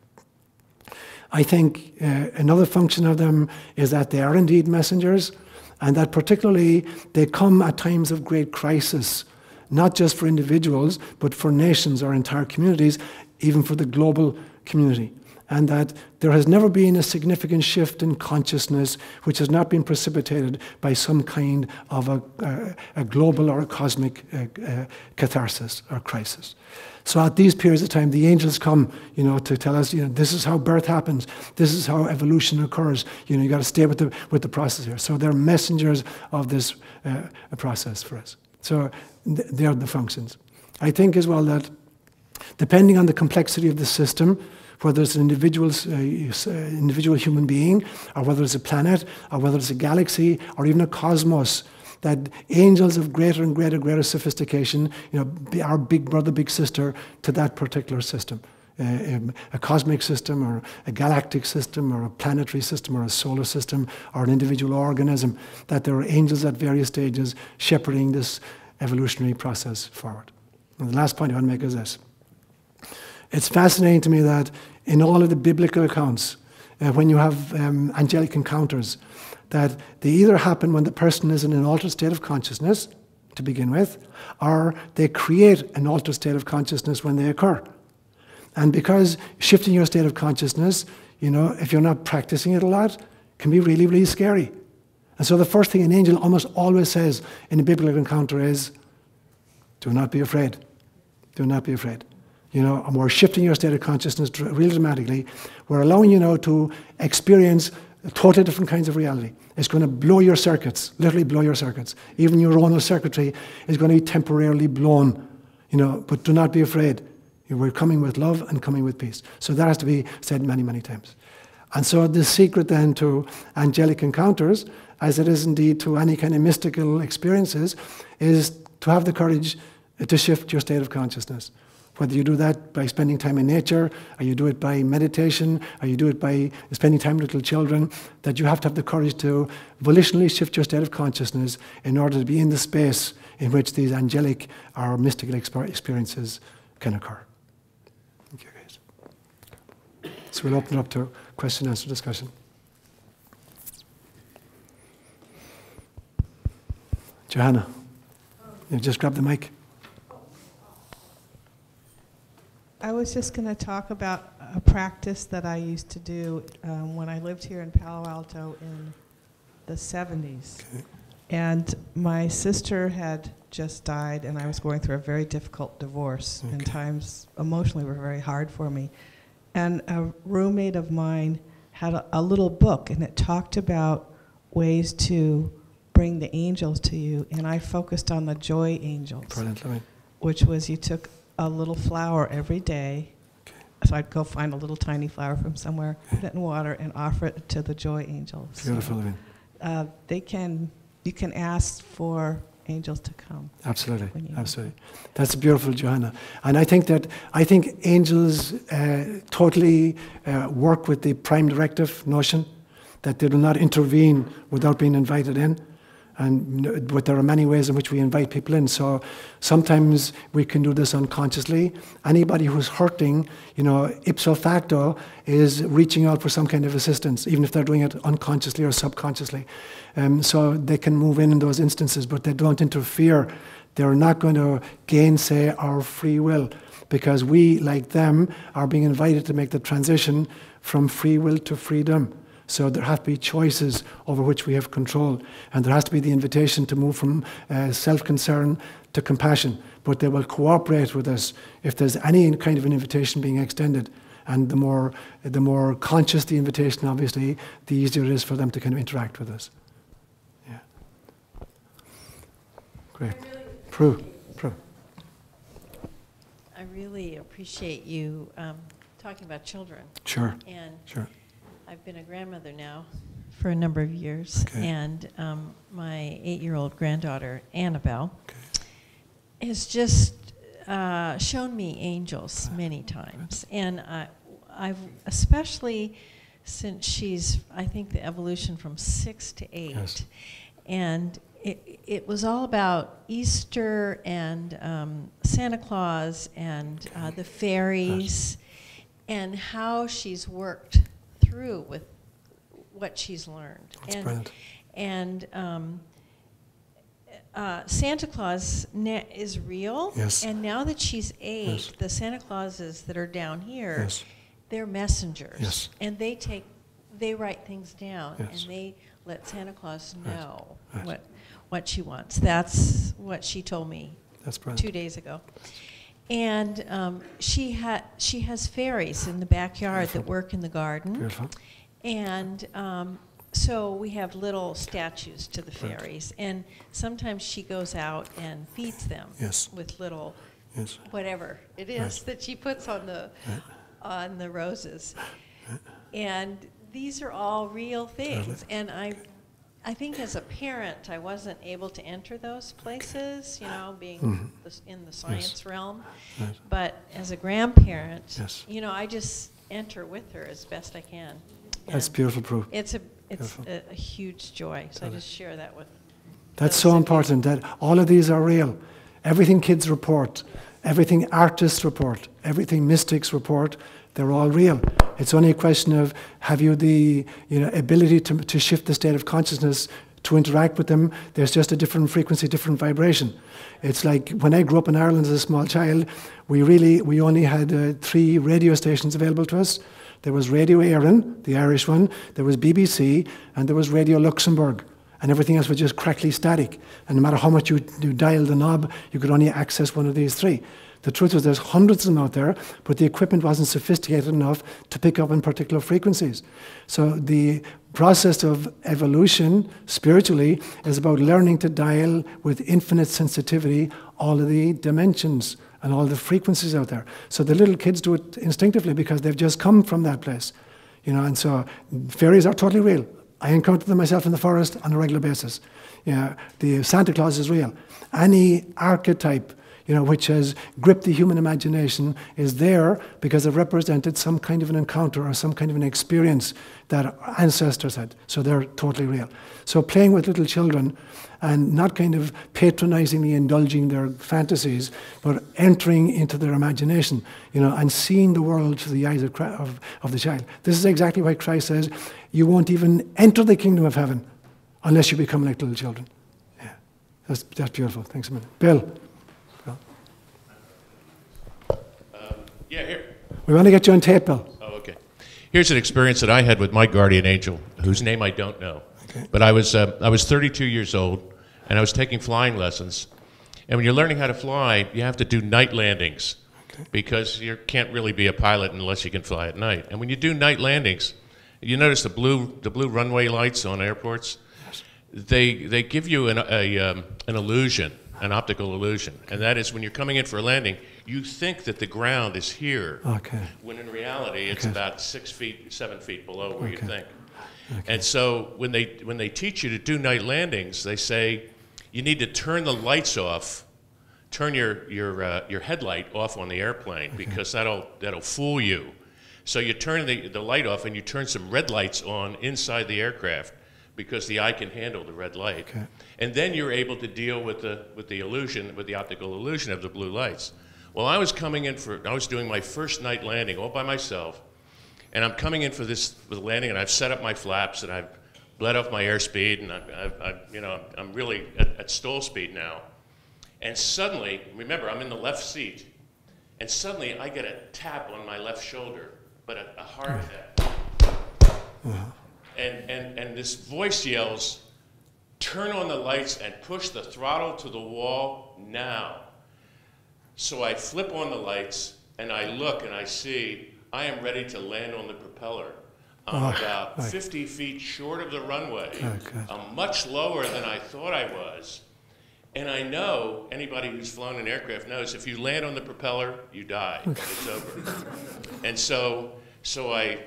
I think uh, another function of them is that they are indeed messengers and that particularly they come at times of great crisis, not just for individuals, but for nations or entire communities, even for the global community. And that there has never been a significant shift in consciousness which has not been precipitated by some kind of a, a, a global or a cosmic uh, uh, catharsis or crisis. So at these periods of time, the angels come, you know, to tell us, you know, this is how birth happens. This is how evolution occurs. You know, you got to stay with the with the process here. So they're messengers of this uh, process for us. So th- they are the functions. I think as well that depending on the complexity of the system, whether it's an individual, uh, uh, individual human being, or whether it's a planet, or whether it's a galaxy, or even a cosmos, that angels of greater and greater, greater sophistication, you know, are big brother, big sister to that particular system. Uh, um, a cosmic system or a galactic system or a planetary system or a solar system or an individual organism, that there are angels at various stages shepherding this evolutionary process forward. And the last point I want to make is this. It's fascinating to me that in all of the biblical accounts, uh, when you have um, angelic encounters, that they either happen when the person is in an altered state of consciousness to begin with, or they create an altered state of consciousness when they occur. And because shifting your state of consciousness, you know, if you're not practicing it a lot, can be really, really scary. And so the first thing an angel almost always says in a biblical encounter is, do not be afraid. Do not be afraid. You know, and we're shifting your state of consciousness really dramatically. We're allowing you now to experience totally different kinds of reality. It's going to blow your circuits, literally blow your circuits. Even your neuronal circuitry is going to be temporarily blown. You know, but do not be afraid. We're coming with love and coming with peace. So that has to be said many, many times. And so the secret then to angelic encounters, as it is indeed to any kind of mystical experiences, is to have the courage to shift your state of consciousness. Whether you do that by spending time in nature, or you do it by meditation, or you do it by spending time with little children, that you have to have the courage to volitionally shift your state of consciousness in order to be in the space in which these angelic or mystical experiences can occur. Thank you, guys. So we'll open it up to question and answer discussion. Johanna. You just grab the mic. I was just going to talk about a practice that I used to do um, when I lived here in Palo Alto in the 70s. Okay. And my sister had just died, and I was going through a very difficult divorce, and times emotionally were very hard for me. And a roommate of mine had a, a little book, and it talked about ways to bring the angels to you, and I focused on the joy angels Brilliant, which was you took a little flower every day. Okay. So I'd go find a little tiny flower from somewhere, put it in water, and offer it to the joy angels. Beautiful, Lorraine. Uh, they can, you can ask for angels to come. Absolutely, absolutely. That's beautiful, Johanna. And I think that I think angels uh, totally uh, work with the prime directive notion that they do not intervene without being invited in. And but there are many ways in which we invite people in. So sometimes we can do this unconsciously. Anybody who's hurting, you know, ipso facto, is reaching out for some kind of assistance, even if they're doing it unconsciously or subconsciously. Um, so they can move in in those instances, but they don't interfere. They're not going to gainsay our free will because we, like them, are being invited to make the transition from free will to freedom. So there have to be choices over which we have control, and there has to be the invitation to move from uh, self-concern to compassion. But they will cooperate with us if there's any kind of an invitation being extended. And the more, the more conscious the invitation, obviously, the easier it is for them to kind of interact with us. Yeah. Great. Prue. Prue. I really appreciate you um, talking about children. Sure. And Sure. I've been a grandmother now for a number of years. Okay. And um, my eight-year-old granddaughter, Annabelle, Okay. has just uh, shown me angels many times. And I, I've especially since she's, I think, the evolution from six to eight. Yes. And it, it was all about Easter and um, Santa Claus and uh, the fairies and how she's worked through with what she's learned. That's and brilliant. and um, uh, Santa Claus is real. Yes. And now that she's eight, Yes. the Santa Clauses that are down here, Yes. they're messengers. Yes. And they take, they write things down, Yes. and they let Santa Claus Right. know Right. what what she wants. That's what she told me That's brilliant. two days ago. And um, she had she has fairies in the backyard that work in the garden. Beautiful. And um, so we have little statues to the Right. fairies, and sometimes she goes out and feeds them Yes. with little Yes. whatever it is Right. that she puts on the Right. on the roses. And these are all real things, and I. I think as a parent, I wasn't able to enter those places, you know, being Mhm. the in the science realm. Right. But as a grandparent, Yes. you know, I just enter with her as best I can. That's beautiful, Prue. It's a it's a, a huge joy. So I just share that with. That's so important that all of these are real. Everything kids report, everything artists report, everything mystics report, they're all real. It's only a question of have you the you know, ability to, to shift the state of consciousness to interact with them. There's just a different frequency, different vibration. It's like when I grew up in Ireland as a small child, we really we only had uh, three radio stations available to us. There was Radio Éireann, the Irish one, there was BBC, and there was Radio Luxembourg and everything else was just crackly static. And no matter how much you, you dial the knob, you could only access one of these three. The truth is, there's hundreds of them out there, but the equipment wasn't sophisticated enough to pick up on particular frequencies. So the process of evolution spiritually is about learning to dial with infinite sensitivity all of the dimensions and all the frequencies out there. So the little kids do it instinctively because they've just come from that place. You know, and so fairies are totally real. I encounter them myself in the forest on a regular basis. Yeah, the Santa Claus is real. Any archetype, you know, which has gripped the human imagination is there because it represented some kind of an encounter or some kind of an experience that our ancestors had. So they're totally real. So playing with little children and not kind of patronizingly indulging their fantasies, but entering into their imagination, you know, and seeing the world through the eyes of, of, of the child. This is exactly why Christ says, you won't even enter the kingdom of heaven unless you become like little children. Yeah. That's, that's beautiful. Thanks a minute. Bill, Yeah, here. we want to get you on tape, Bill. Oh, okay. Here's an experience that I had with my guardian angel, whose name I don't know. Okay. But I was, uh, I was 32 years old, and I was taking flying lessons. And when you're learning how to fly, you have to do night landings because you can't really be a pilot unless you can fly at night. And when you do night landings, you notice the blue, the blue runway lights on airports. Yes. They, they give you an, a, um, an illusion, an optical illusion, and that is when you're coming in for a landing, you think that the ground is here Okay. when in reality it's Okay. about six feet, seven feet below where you think. Okay. And so when they when they teach you to do night landings, they say you need to turn the lights off, turn your your uh, your headlight off on the airplane because that'll that'll fool you. So you turn the, the light off and you turn some red lights on inside the aircraft because the eye can handle the red light. Okay. And then you're able to deal with the with the illusion, with the optical illusion of the blue lights. Well, I was coming in for I was doing my first night landing all by myself. And I'm coming in for this for the landing, and I've set up my flaps, and I've bled off my airspeed, and I've, I've, I've you know, I'm really at, at stall speed now. And suddenly, remember, I'm in the left seat, and suddenly I get a tap on my left shoulder, but a, a hard tap. And, and, and this voice yells, turn on the lights and push the throttle to the wall now. So I flip on the lights and I look and I see I am ready to land on the propeller. I'm Oh, about right. 50 feet short of the runway. Oh, okay. I'm much lower than I thought I was. And I know anybody who's flown an aircraft knows if you land on the propeller, you die. It's over. And so, so I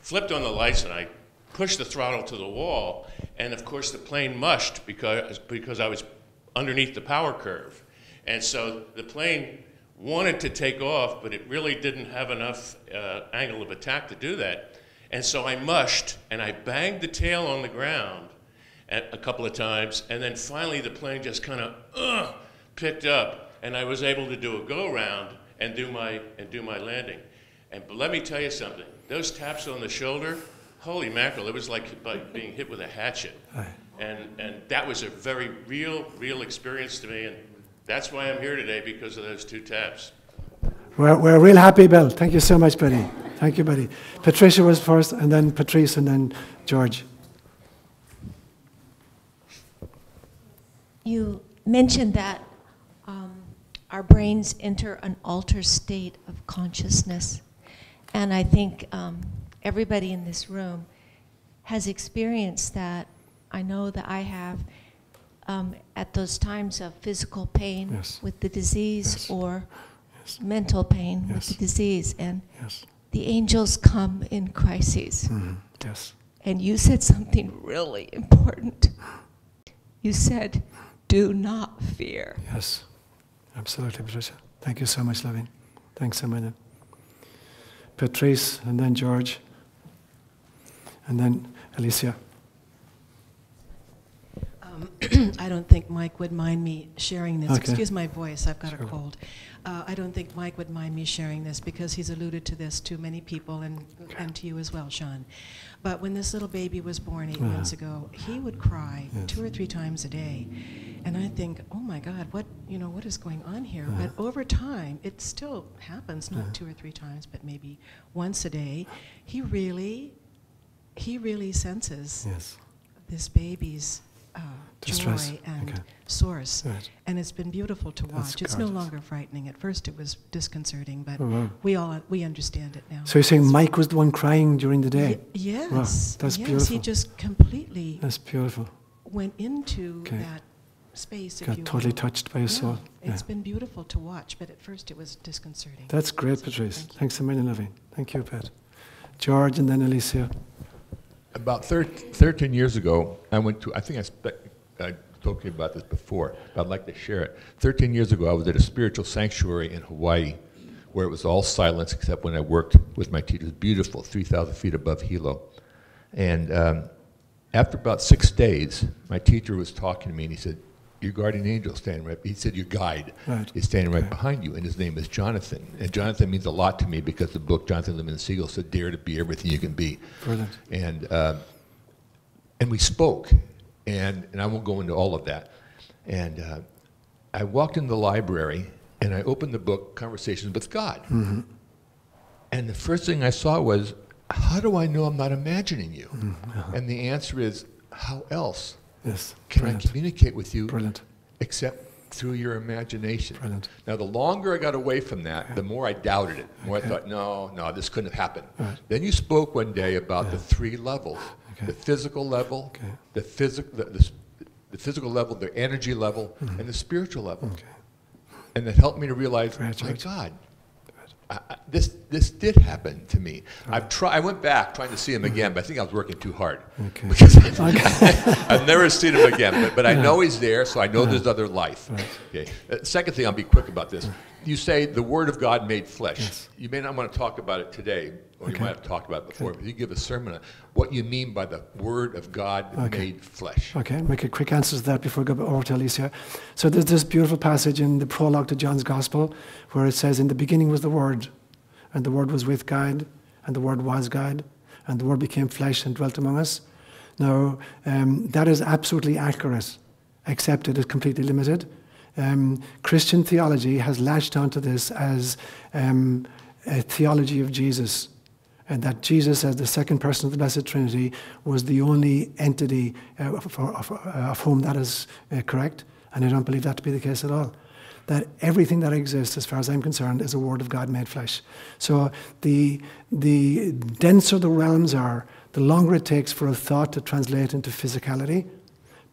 flipped on the lights and I pushed the throttle to the wall. And of course, the plane mushed because, because I was underneath the power curve. And so the plane wanted to take off, but it really didn't have enough uh, angle of attack to do that. And so I mushed and I banged the tail on the ground a a couple of times, and then finally the plane just kind of uh, picked up, and I was able to do a go round and do my and do my landing. And let me tell you something: those taps on the shoulder, holy mackerel! It was like being hit with a hatchet, and and that was a very real, real experience to me, and that's why I'm here today because of those two taps. We're, we're real happy, Bill. Thank you so much, buddy. Thank you, buddy. Patricia was first, and then Patrice, and then George. You mentioned that um, our brains enter an altered state of consciousness. And I think um, everybody in this room has experienced that. I know that I have um, at those times of physical pain Yes. with the disease Yes. or Yes. mental pain with the disease. And the angels come in crises. Mhm. Yes. And you said something really important. You said, do not fear. Yes. Absolutely, Patricia. Thank you so much, Levine. Thanks a minute. Patrice, and then George, and then Alicia. Um, I don't think Mike would mind me sharing this. Okay. Excuse my voice, I've got a cold. Uh, I don't think Mike would mind me sharing this because he's alluded to this to many people and, and to you as well, Sean. But when this little baby was born 8 Uh-huh. months ago, he would cry Yes. two or three times a day. And I think, oh my God, what, you know, what is going on here? Uh-huh. But over time, it still happens, not Uh-huh. two or three times, but maybe once a day. He really, he really senses Yes. this baby's uh, Distress. joy and Okay. source. Right. And it's been beautiful to That's watch. It's no longer frightening. At first, it was disconcerting, but Oh, wow. we all we understand it now. So you're saying Mike was the one crying during the day? Ye- yes, that's yes. beautiful. He just completely That's beautiful. went into Okay. that space. Got totally will. touched by his Yeah, soul. It's been beautiful to watch, but at first it was disconcerting. That's great, So, Patrice. thank. Thanks a million, Levine. Thank you, Pat. George, and then Alicia. About thir- 13 years ago, I went to, I think I, spe- I spoke to you about this before, but I'd like to share it. 13 years ago, I was at a spiritual sanctuary in Hawaii where it was all silence except when I worked with my teachers. Beautiful, 3,000 feet above Hilo. And um, after about six days, my teacher was talking to me and he said, Your guardian angel standing right, he said, Your guide Right. is standing right Okay. behind you, and his name is Jonathan. And Jonathan means a lot to me because the book Jonathan Livingston Seagull said, Dare to be everything you can be. Brilliant. And, uh, and we spoke, and, and I won't go into all of that. And uh, I walked in the library and I opened the book Conversations with God. Mm-hmm. And the first thing I saw was, how do I know I'm not imagining you? Mm-hmm. And the answer is, how else Yes. can Brilliant. I communicate with you Brilliant. except through your imagination? Brilliant. Now, the longer I got away from that, the more I doubted it. The more I thought, no, no, this couldn't have happened. Right. Then you spoke one day about the three levels Okay. the physical level, Okay. the, physic- the, the, the physical level, the energy level, and the spiritual level. Mm-hmm. Okay. And that helped me to realize, Right, my. God, I, this, this did happen to me. I've tried, I went back trying to see him again, but I think I was working too hard. Okay. Because I've never seen him again, but, but I know he's there, so I know there's other life. Okay. Uh, second thing, I'll be quick about this. You say the Word of God made flesh. Yes. You may not want to talk about it today, or you might have talked about it before, but you give a sermon on what you mean by the Word of God Okay. made flesh. Okay, make a quick answer to that before we go over to Alicia. So there's this beautiful passage in the prologue to John's Gospel where it says, In the beginning was the Word, and the Word was with God, and the Word was God, and the Word became flesh and dwelt among us. Now, um, that is absolutely accurate, except it is completely limited. Um, Christian theology has latched onto this as um, a theology of Jesus and that Jesus, as the second person of the Blessed Trinity, was the only entity uh, for, of, uh, of whom that is uh, correct. And I don't believe that to be the case at all. That everything that exists, as far as I'm concerned, is a Word of God made flesh. So the, the denser the realms are, the longer it takes for a thought to translate into physicality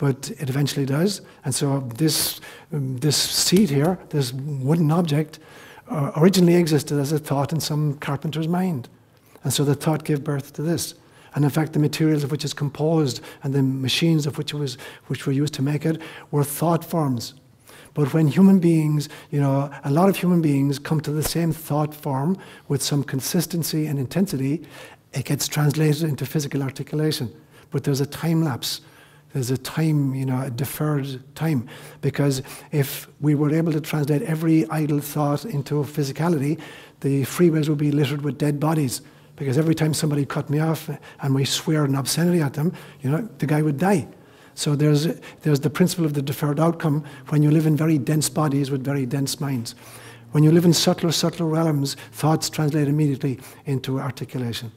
but it eventually does. And so this, um, this seat here, this wooden object, uh, originally existed as a thought in some carpenter's mind. And so the thought gave birth to this. And in fact, the materials of which it's composed and the machines of which, it was, which were used to make it were thought forms. But when human beings, you know, a lot of human beings come to the same thought form with some consistency and intensity, it gets translated into physical articulation. But there's a time lapse. There's a time, you know, a deferred time. Because if we were able to translate every idle thought into physicality, the freeways would be littered with dead bodies. Because every time somebody cut me off and we swear an obscenity at them, you know, the guy would die. So there's, there's the principle of the deferred outcome when you live in very dense bodies with very dense minds. When you live in subtler, subtler realms, thoughts translate immediately into articulation.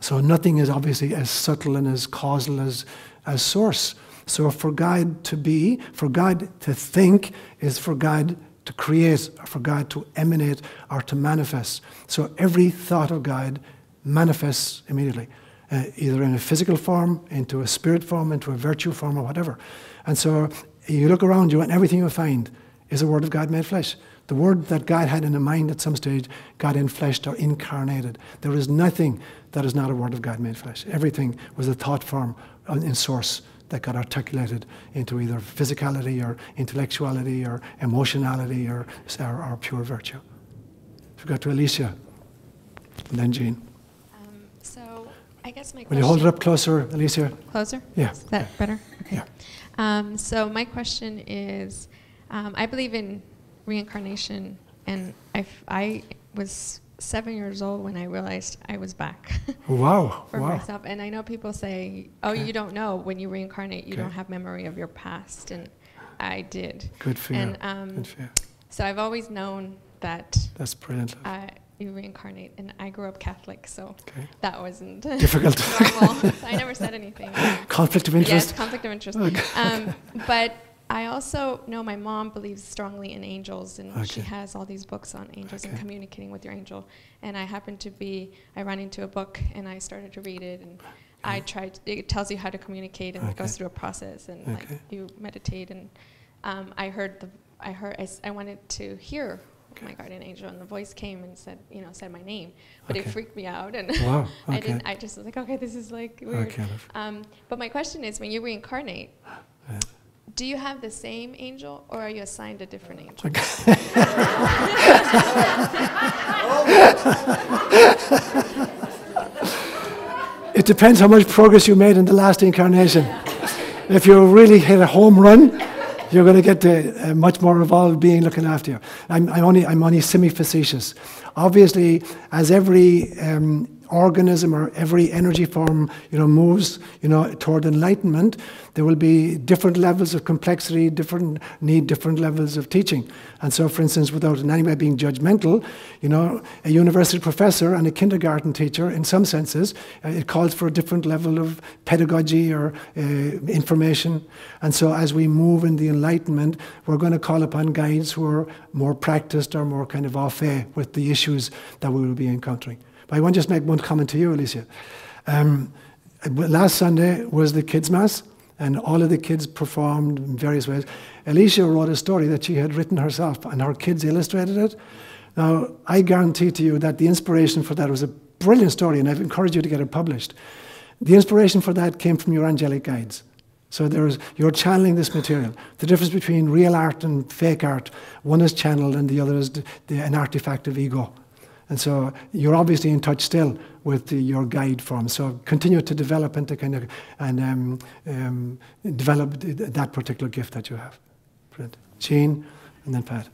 So nothing is obviously as subtle and as causal as, as source. So for God to be, for God to think, is for God to create, or for God to emanate or to manifest. So every thought of God manifests immediately, uh, either in a physical form, into a spirit form, into a virtue form, or whatever. And so you look around you, and everything you find is a word of God made flesh. The word that God had in the mind at some stage got infleshed or incarnated. There is nothing that is not a word of God made flesh. Everything was a thought form in source that got articulated into either physicality or intellectuality or emotionality or, or, or pure virtue. So we got to Alicia, and then Jean. Um, so I guess my Will question. you hold it up closer, Alicia? Closer? Yeah. Is that better? Okay. Yeah. Um, so my question is, um, I believe in reincarnation, and I, I was seven years old when I realized I was back Wow, for wow. myself. And I know people say, "Oh, you don't know when you reincarnate, you don't have memory of your past," and I did. Good for you. And um, Good for you. so I've always known that That's brilliant. uh, you reincarnate, and I grew up Catholic, so that wasn't Difficult. normal. I never said anything. Conflict of interest. Yes, conflict of interest. Okay. Um, but I also know my mom believes strongly in angels, and she has all these books on angels and communicating with your angel. And I happened to be, I ran into a book and I started to read it, and I tried. It tells you how to communicate, and it goes through a process, and like you meditate. And um, I heard the, I heard—I wanted to hear my guardian angel, and the voice came and said, you know, said my name, but Okay. it freaked me out, and Wow, I didn't. I just was like, okay, this is like weird. Okay. Um, but my question is, when you reincarnate, do you have the same angel, or are you assigned a different angel? It depends how much progress you made in the last incarnation. if you really hit a home run, you're going to get the, a much more evolved being looking after you. I'm, I'm only, I'm only semi facetious. Obviously, as every um, organism or every energy form, you know, moves, you know, toward enlightenment, there will be different levels of complexity, different need different levels of teaching. And so, for instance, without in any way being judgmental, you know, a university professor and a kindergarten teacher, in some senses, uh, it calls for a different level of pedagogy or uh, information. And so, as we move in the enlightenment, we're going to call upon guides who are more practiced or more kind of au fait with the issues that we will be encountering. But I want to just make one comment to you, Alicia. Um, last Sunday was the kids' mass, and all of the kids performed in various ways. Alicia wrote a story that she had written herself, and her kids illustrated it. Now, I guarantee to you that the inspiration for that was a brilliant story, and I've encouraged you to get it published. The inspiration for that came from your angelic guides. So there's, you're channeling this material. The difference between real art and fake art, one is channeled and the other is an artifact of ego. And so you're obviously in touch still with the, your guide form. So continue to develop and to kind of and um, um, develop that particular gift that you have. Brilliant. Jean, and then Pat.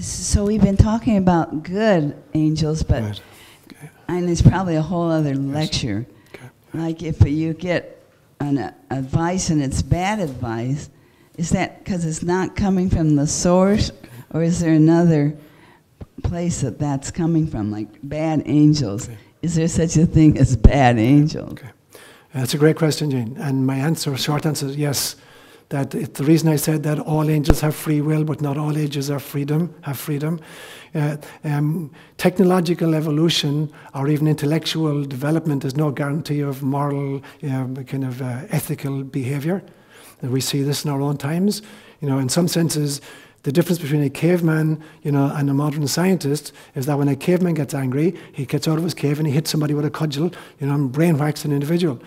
So we've been talking about good angels, but Right. Okay. and it's probably a whole other lecture. Okay. Like if you get an uh, advice and it's bad advice, is that because it's not coming from the source, or is there another place that that's coming from, like bad angels? Okay. Is there such a thing as bad angels? Okay. That's a great question, Jane. And my answer, short answer is yes. That it, the reason I said that all angels have free will, but not all angels are freedom, have freedom. Uh, um, technological evolution or even intellectual development is no guarantee of moral, um, kind of uh, ethical behavior. And we see this in our own times. You know, in some senses, the difference between a caveman, you know, and a modern scientist is that when a caveman gets angry, he gets out of his cave and he hits somebody with a cudgel, you know, and brainwhacks an individual.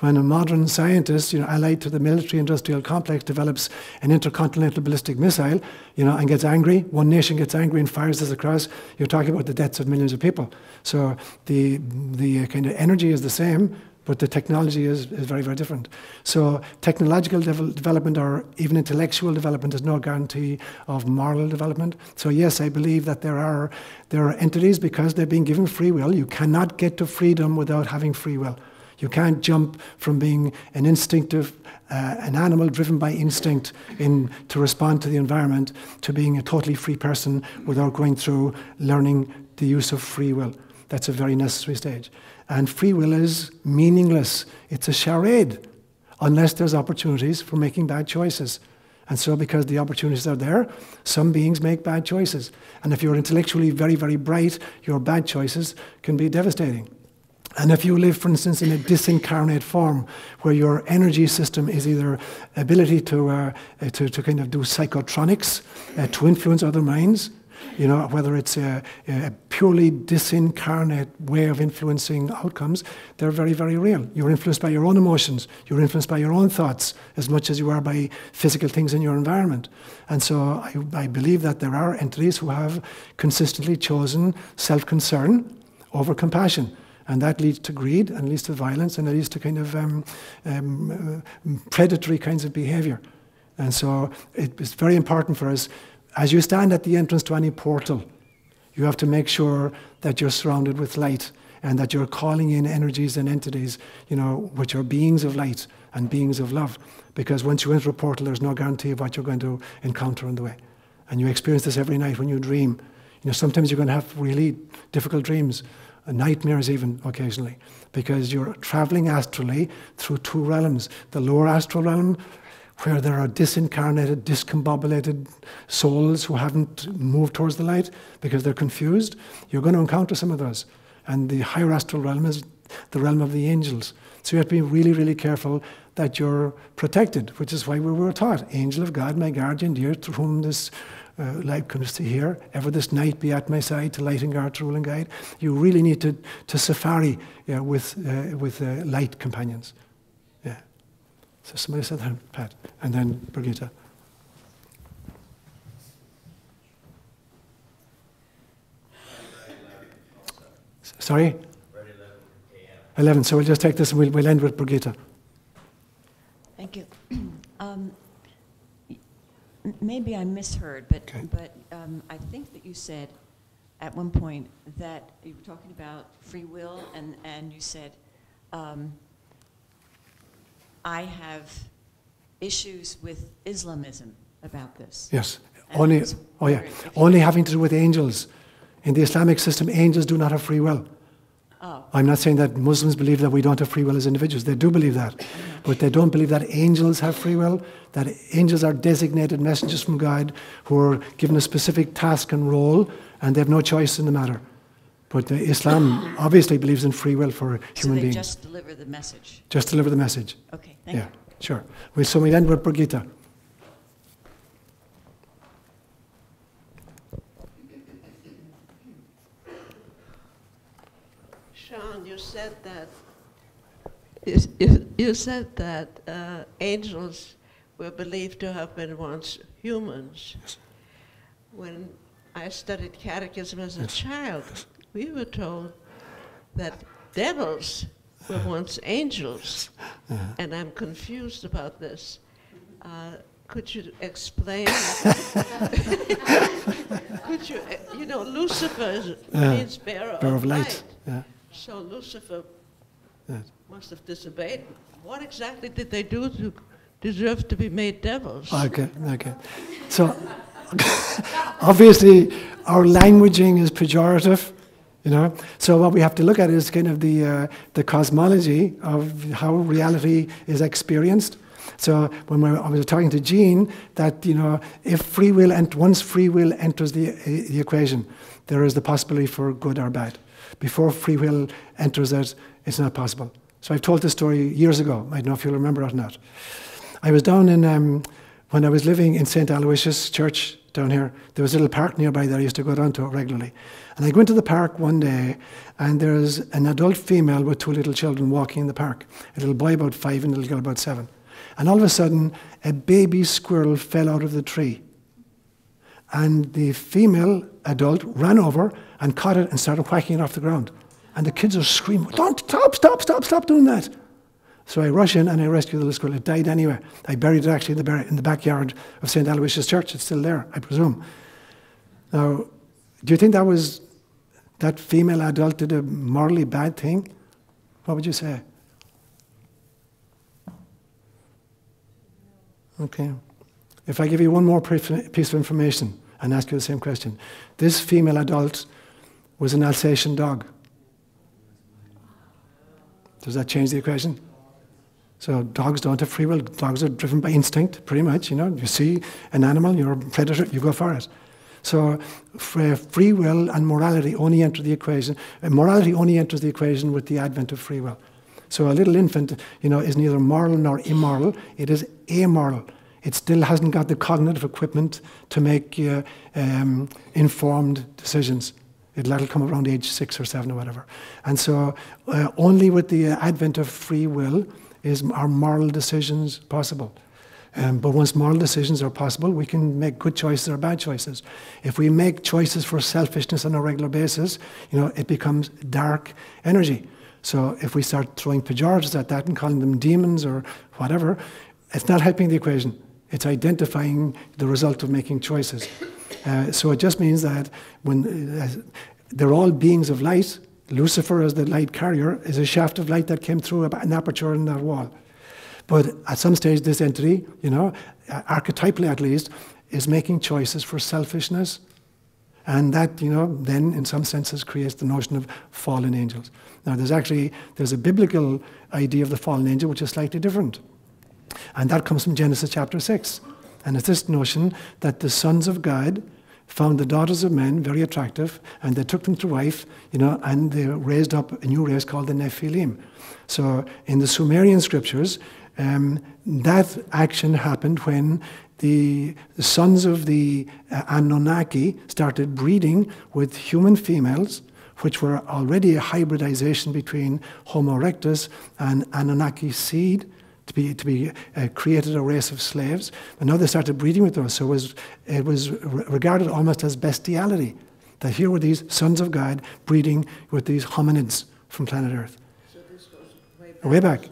When a modern scientist, you know, allied to the military-industrial complex, develops an intercontinental ballistic missile, you know, and gets angry, one nation gets angry and fires this across, you're talking about the deaths of millions of people. So the the uh, kind of energy is the same, but the technology is, is very, very different. So technological devel- development or even intellectual development is no guarantee of moral development. So yes, I believe that there are there are entities because they're being given free will. You cannot get to freedom without having free will. You can't jump from being an instinctive, uh, an animal driven by instinct in to respond to the environment to being a totally free person without going through learning the use of free will. That's a very necessary stage. And free will is meaningless. It's a charade unless there's opportunities for making bad choices. And so, because the opportunities are there, some beings make bad choices. And if you're intellectually very, very bright, your bad choices can be devastating. And if you live, for instance, in a disincarnate form, where your energy system is either ability to, uh, to, to kind of do psychotronics, uh, to influence other minds, you know, whether it's a, a, purely disincarnate way of influencing outcomes, they're very, very real. You're influenced by your own emotions, you're influenced by your own thoughts as much as you are by physical things in your environment. And so I, I believe that there are entities who have consistently chosen self concern over compassion. And that leads to greed and leads to violence and it leads to kind of um, um, predatory kinds of behavior. And so it is very important for us as you stand at the entrance to any portal, you have to make sure that you're surrounded with light and that you're calling in energies and entities, you know, which are beings of light and beings of love. Because once you enter a portal, there's no guarantee of what you're going to encounter on the way. And you experience this every night when you dream. You know, sometimes you're going to have really difficult dreams, nightmares even occasionally, because you're traveling astrally through two realms. The lower astral realm, where there are disincarnated, discombobulated souls who haven't moved towards the light because they're confused, you're going to encounter some of those. And the higher astral realm is the realm of the angels. So you have to be really, really careful that you're protected, which is why we were taught Angel of God, my guardian dear, through whom this uh, light comes to hear. Ever this night be at my side to light and guard, to rule and guide. You really need to, to safari with, uh, with uh, light companions. So somebody said that, Pat, and then Brigitte. Sorry? 11. So we'll just take this and we'll, we'll end with Brigitte. Thank you. Um, maybe I misheard, but, Okay. but um, I think that you said at one point that you were talking about free will, and, and you said, um, I have issues with Islamism about this. Yes. And Only, oh yeah, wondering if you- only having to do with angels. In the Islamic system, angels do not have free will. Oh. I'm not saying that Muslims believe that we don't have free will as individuals. They do believe that. Mm-hmm. But they don't believe that angels have free will, that angels are designated messengers from God who are given a specific task and role, and they have no choice in the matter. But uh, Islam obviously believes in free will for So human they beings. just deliver the message. Just deliver the message. Okay, thank you. yeah, you. sure. We, so we end with Brigitte. Sean, you said that you, you- you said that uh, angels were believed to have been once humans. When I studied catechism as a child, we were told that devils were once angels, and I'm confused about this. Uh, could you explain? could you, uh, you know, Lucifer is- Yeah. means bearer, Bearer of of light, light. yeah. So Lucifer must have disobeyed. What exactly did they do to deserve to be made devils? Okay, okay. So, obviously, our languaging is pejorative, you know. So what we have to look at is kind of the uh, the cosmology of how reality is experienced. So when we, I was talking to Jean, that you know, if free will ent- once free will enters the the equation, there is the possibility for good or bad. Before free will enters it, it's not possible. So I've told this story years ago. I don't know if you'll remember it or not. I was down in, um, when I was living in St. Aloysius Church down here, there was a little park nearby that I used to go down to regularly. And I go into the park one day, and there's an adult female with two little children walking in the park a little boy about five and a little girl about seven. And all of a sudden, a baby squirrel fell out of the tree. And the female adult ran over and caught it and started whacking it off the ground. And the kids are screaming, Don't stop, stop, stop, stop doing that. So I rush in and I rescue the little squirrel. It died anyway. I buried it actually in the, in the backyard of St. Aloysius Church. It's still there, I presume. Now, do you think that was that female adult did a morally bad thing? What would you say? Okay. If I give you one more piece of information and ask you the same question, this female adult was an Alsatian dog. Does that change the equation? So dogs don't have free will. Dogs are driven by instinct, pretty much. You know, you see an animal, you're a predator, you go for it. So free will and morality only enter the equation. uh, Morality only enters the equation with the advent of free will. So a little infant, you know, is neither moral nor immoral. It is amoral. It still hasn't got the cognitive equipment to make uh, um, informed decisions. It'll, come around age six or seven or whatever. And so uh, only with the advent of free will is our moral decisions possible. Um, but once moral decisions are possible, we can make good choices or bad choices. If we make choices for selfishness on a regular basis, you know, it becomes dark energy. So if we start throwing pejoratives at that and calling them demons or whatever, it's not helping the equation. It's identifying the result of making choices. Uh, so it just means that when uh, they're all beings of light, Lucifer, as the light carrier, is a shaft of light that came through an aperture in that wall. But at some stage, this entity, you know, archetypally at least, is making choices for selfishness. And that, you know, then in some senses creates the notion of fallen angels. Now, there's actually, there's a biblical idea of the fallen angel which is slightly different. And that comes from Genesis chapter 6. And it's this notion that the sons of God found the daughters of men very attractive, and they took them to wife, you know, and they raised up a new race called the Nephilim. So in the Sumerian scriptures, um, that action happened when the sons of the uh, Anunnaki started breeding with human females, which were already a hybridization between Homo erectus and Anunnaki seed to be, to be uh, created a race of slaves. And now they started breeding with those. So it was, it was re- regarded almost as bestiality that here were these sons of God breeding with these hominids from planet Earth. So this goes way back. Way back.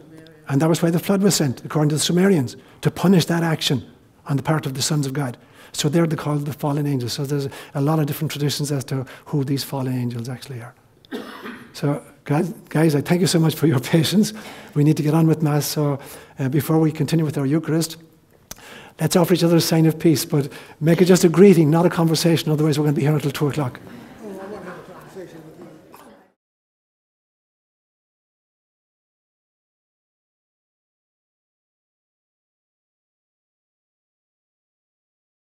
And that was why the flood was sent, according to the Sumerians, to punish that action on the part of the sons of God. So they're the, called the fallen angels. So there's a lot of different traditions as to who these fallen angels actually are. So, guys, I thank you so much for your patience. We need to get on with Mass. So, uh, before we continue with our Eucharist, let's offer each other a sign of peace, but make it just a greeting, not a conversation. Otherwise, we're going to be here until 2 o'clock.